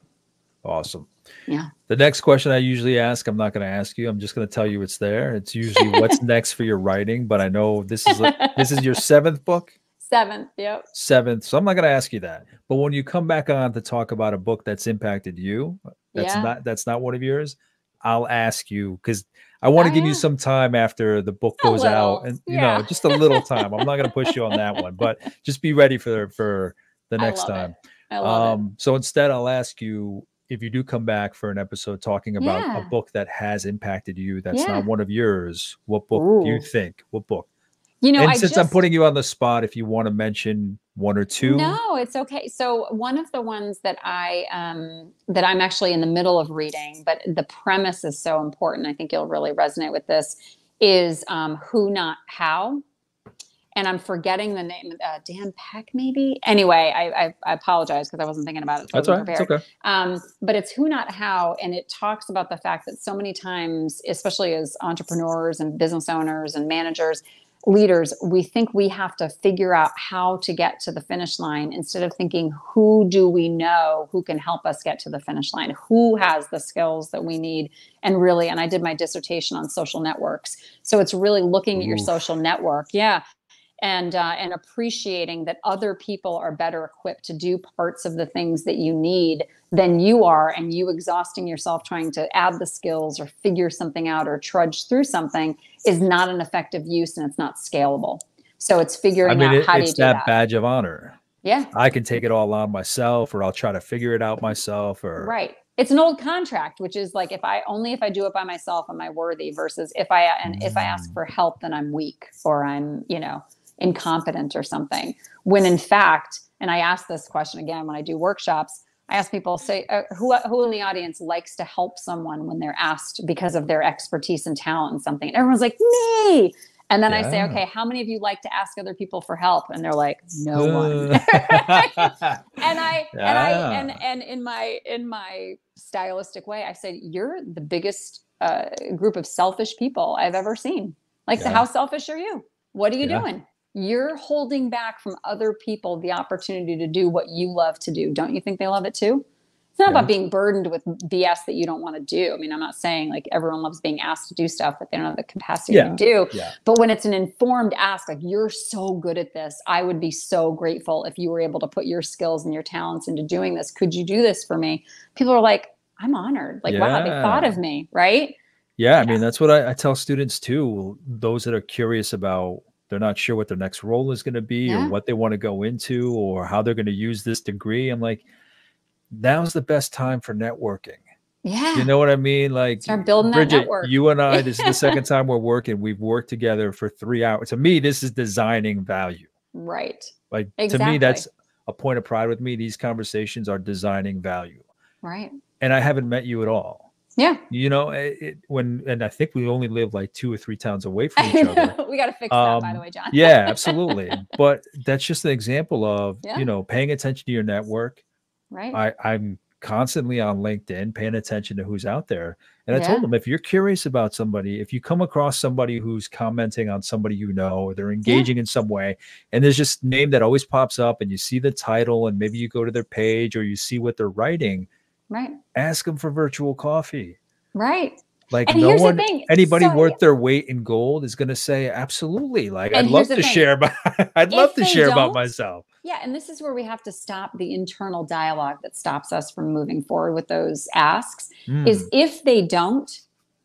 Awesome. Yeah. The next question I usually ask, I'm not going to ask you. I'm just going to tell you it's there. It's usually what's next for your writing, but I know this is this is your seventh book. Seventh, yep. Seventh. So I'm not going to ask you that. But when you come back on to talk about a book that's impacted you, that's yeah. not that's not one of yours. I'll ask you because I want to oh, give yeah. you some time after the book goes out, and you yeah. know, just a little time. I'm not going to push you on that one, but just be ready for for the next time. Um, so instead, I'll ask you if you do come back for an episode talking about yeah. a book that has impacted you that's yeah. not one of yours, what book Ooh. do you think? What book? You know, and I since just, I'm putting you on the spot, if you want to mention one or two, no, it's okay. So one of the ones that I um, that I'm actually in the middle of reading, but the premise is so important. I think you'll really resonate with this. Is um, Who Not How and I'm forgetting the name. Uh, Dan Peck, maybe. Anyway, I I, I apologize because I wasn't thinking about it. So That's all right. It's okay. Um, but it's who not how, and it talks about the fact that so many times, especially as entrepreneurs and business owners and managers, leaders, we think we have to figure out how to get to the finish line instead of thinking, who do we know who can help us get to the finish line? Who has the skills that we need? And really, and I did my dissertation on social networks. So it's really looking at your social network. Yeah and uh, and appreciating that other people are better equipped to do parts of the things that you need than you are and you exhausting yourself trying to add the skills or figure something out or trudge through something is not an effective use and it's not scalable. So it's figuring I mean, out it, how do that, that. badge of honor. Yeah. I can take it all on myself or i'll try to figure it out myself or right. It's an old contract which is like if i only if i do it by myself am i worthy versus if i and mm. if i ask for help then i'm weak or i'm you know incompetent or something when in fact and i ask this question again when i do workshops i ask people say uh, who, who in the audience likes to help someone when they're asked because of their expertise and talent in something and everyone's like me and then yeah. I say, okay, how many of you like to ask other people for help? And they're like, no one. and I yeah. and I and and in my in my stylistic way, I said, you're the biggest uh, group of selfish people I've ever seen. Like, yeah. how selfish are you? What are you doing? You're holding back from other people the opportunity to do what you love to do. Don't you think they love it too? It's not yeah. about being burdened with BS that you don't want to do. I mean, I'm not saying like everyone loves being asked to do stuff that they don't have the capacity yeah. to do. Yeah. But when it's an informed ask, like you're so good at this, I would be so grateful if you were able to put your skills and your talents into doing this. Could you do this for me? People are like, I'm honored. Like, wow, they thought of me, right? Yeah, I mean, that's what I, I tell students too. Those that are curious about they're not sure what their next role is going to be yeah. or what they want to go into or how they're going to use this degree. I'm like, now's the best time for networking. Yeah. You know what I mean? Like start building Bridget, that network. You and I, this is the second time we're working. We've worked together for three hours. To me, this is designing value. Right. Like exactly. to me, that's a point of pride with me. These conversations are designing value. Right. And I haven't met you at all. Yeah. You know, it, when and I think we only live like two or three towns away from each other. we got to fix um, that, by the way, John. yeah, absolutely. But that's just an example of yeah. you know paying attention to your network. Right. I I'm constantly on LinkedIn, paying attention to who's out there. And I Yeah. told them if you're curious about somebody, if you come across somebody who's commenting on somebody you know, or they're engaging in some way, and there's just name that always pops up, and you see the title, and maybe you go to their page or you see what they're writing, Right. ask them for virtual coffee. Right. Like And no one, anybody so- worth their weight in gold is going to say absolutely. Like I'd love to thing. share about. I'd love to share about myself. Yeah, and this is where we have to stop the internal dialogue that stops us from moving forward with those asks. Is Mm, if they don't,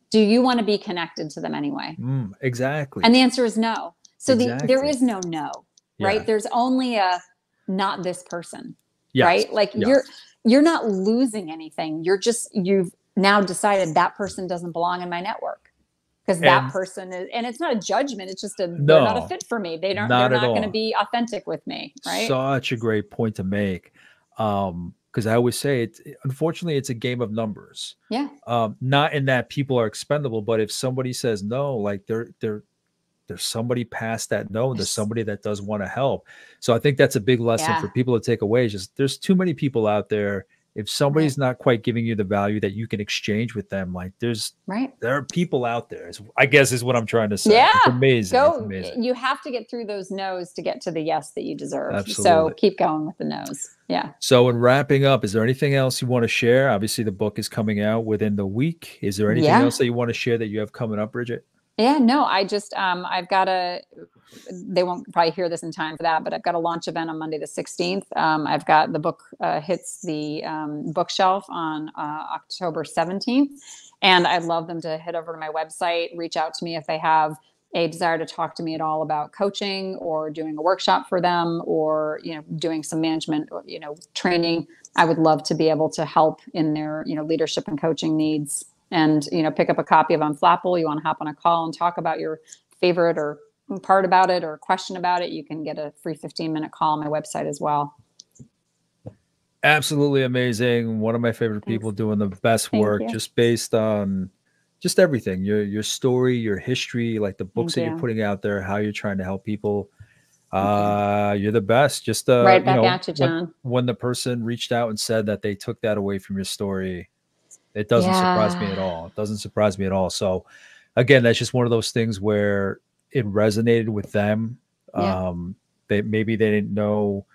do you want to be connected to them anyway? mm, exactly. And the answer is no. So the, there Exactly. is no no, Yeah. right? There's only a not this person, Yes, right? Like yes. you're you're not losing anything. You're just you've now decided that person doesn't belong in my network. Because that person is and it's not a judgment, it's just a they're not a fit for me. They don't not they're not going to be authentic with me, right? Such a great point to make. Um, because I always say it. Unfortunately, it's a game of numbers. yeah. Um, not in that people are expendable, but if somebody says no, like they're they're there's somebody past that no, there's somebody that does want to help. So I think that's a big lesson Yeah. for people to take away. is Just there's too many people out there. If somebody's not quite giving you the value that you can exchange with them, like there's Right. there are people out there I guess is what I'm trying to say. Yeah, It's amazing. It's Go amazing. you have to get through those no's to get to the yes that you deserve. Absolutely. So keep going with the no's. Yeah. So, in wrapping up, is there anything else you want to share? Obviously, the book is coming out within the week. Is there anything Yeah. else that you want to share that you have coming up, Bridget? Yeah, no, I just um I've got a they won't probably hear this in time for that, but I've got a launch event on Monday the 16th. Um, I've got the book uh, hits the um, bookshelf on uh, October 17th. And I'd love them to head over to my website, reach out to me if they have a desire to talk to me at all about coaching or doing a workshop for them or you know doing some management or, you know training i would love to be able to help in their you know leadership and coaching needs and you know pick up a copy of unflappable you want to hop on a call and talk about your favorite or part about it or question about it you can get a free 15 minute call on my website as well Absolutely amazing. One of my favorite Thanks. people doing the best Thank work, you. just based on just everything your your story, your history, like the books Thank that you're putting out there, how you're trying to help people. You. Uh, you're the best. Just uh, right you know, at you when- when the person reached out and said that they took that away from your story, it doesn't surprise me at all. It doesn't surprise me at all. So, again, that's just one of those things where it resonated with them. Yeah. Um, they maybe they didn't know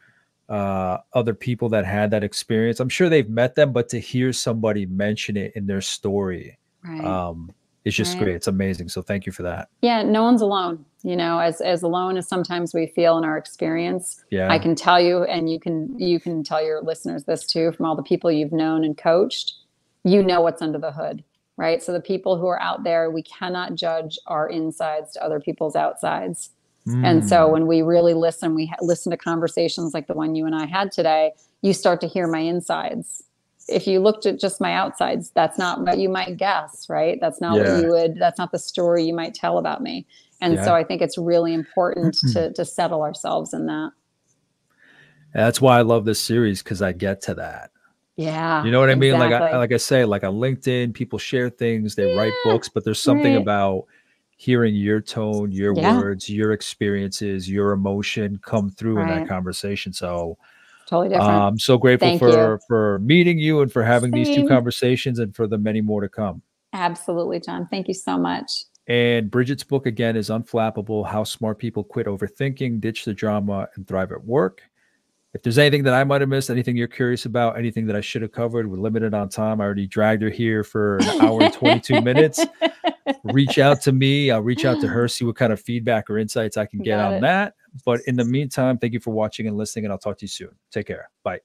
uh, other people that had that experience. I'm sure they've met them, but to hear somebody mention it in their story, right um, it's just Right. great. It's amazing. So, thank you for that. yeah no one's alone you know as as alone as sometimes we feel in our experience Yeah. I can tell you, and you can you can tell your listeners this too, from all the people you've known and coached, you know what's under the hood, right? So the people who are out there, we cannot judge our insides to other people's outsides. And so Mm, when we really listen, we ha- listen to conversations like the one you and I had today. You start to hear my insides. If you looked at just my outsides, that's not what you might guess, right? That's not Yeah. what you would. That's not the story you might tell about me. And Yeah. so I think it's really important to to settle ourselves in that. that's why I love this series because I get to that. Yeah. You know what I mean? Like I like I say, like on LinkedIn, people share things, they write books, but there's something right. about hearing your tone, your Yeah. words, your experiences, your emotion come through in that conversation. So totally different. I'm so grateful Thank for for meeting you and for having these two conversations and for the many more to come. Absolutely, John. Thank you so much. And Bridget's book again is Unflappable How Smart People Quit Overthinking, Ditch the Drama, and Thrive at Work. If there's anything that I might have missed, anything you're curious about, anything that I should have covered, we're limited on time. I already dragged her here for an hour and 22 minutes. Reach out to me. I'll reach out to her, see what kind of feedback or insights I can get Got on it. that. But in the meantime, thank you for watching and listening, and I'll talk to you soon. Take care. Bye.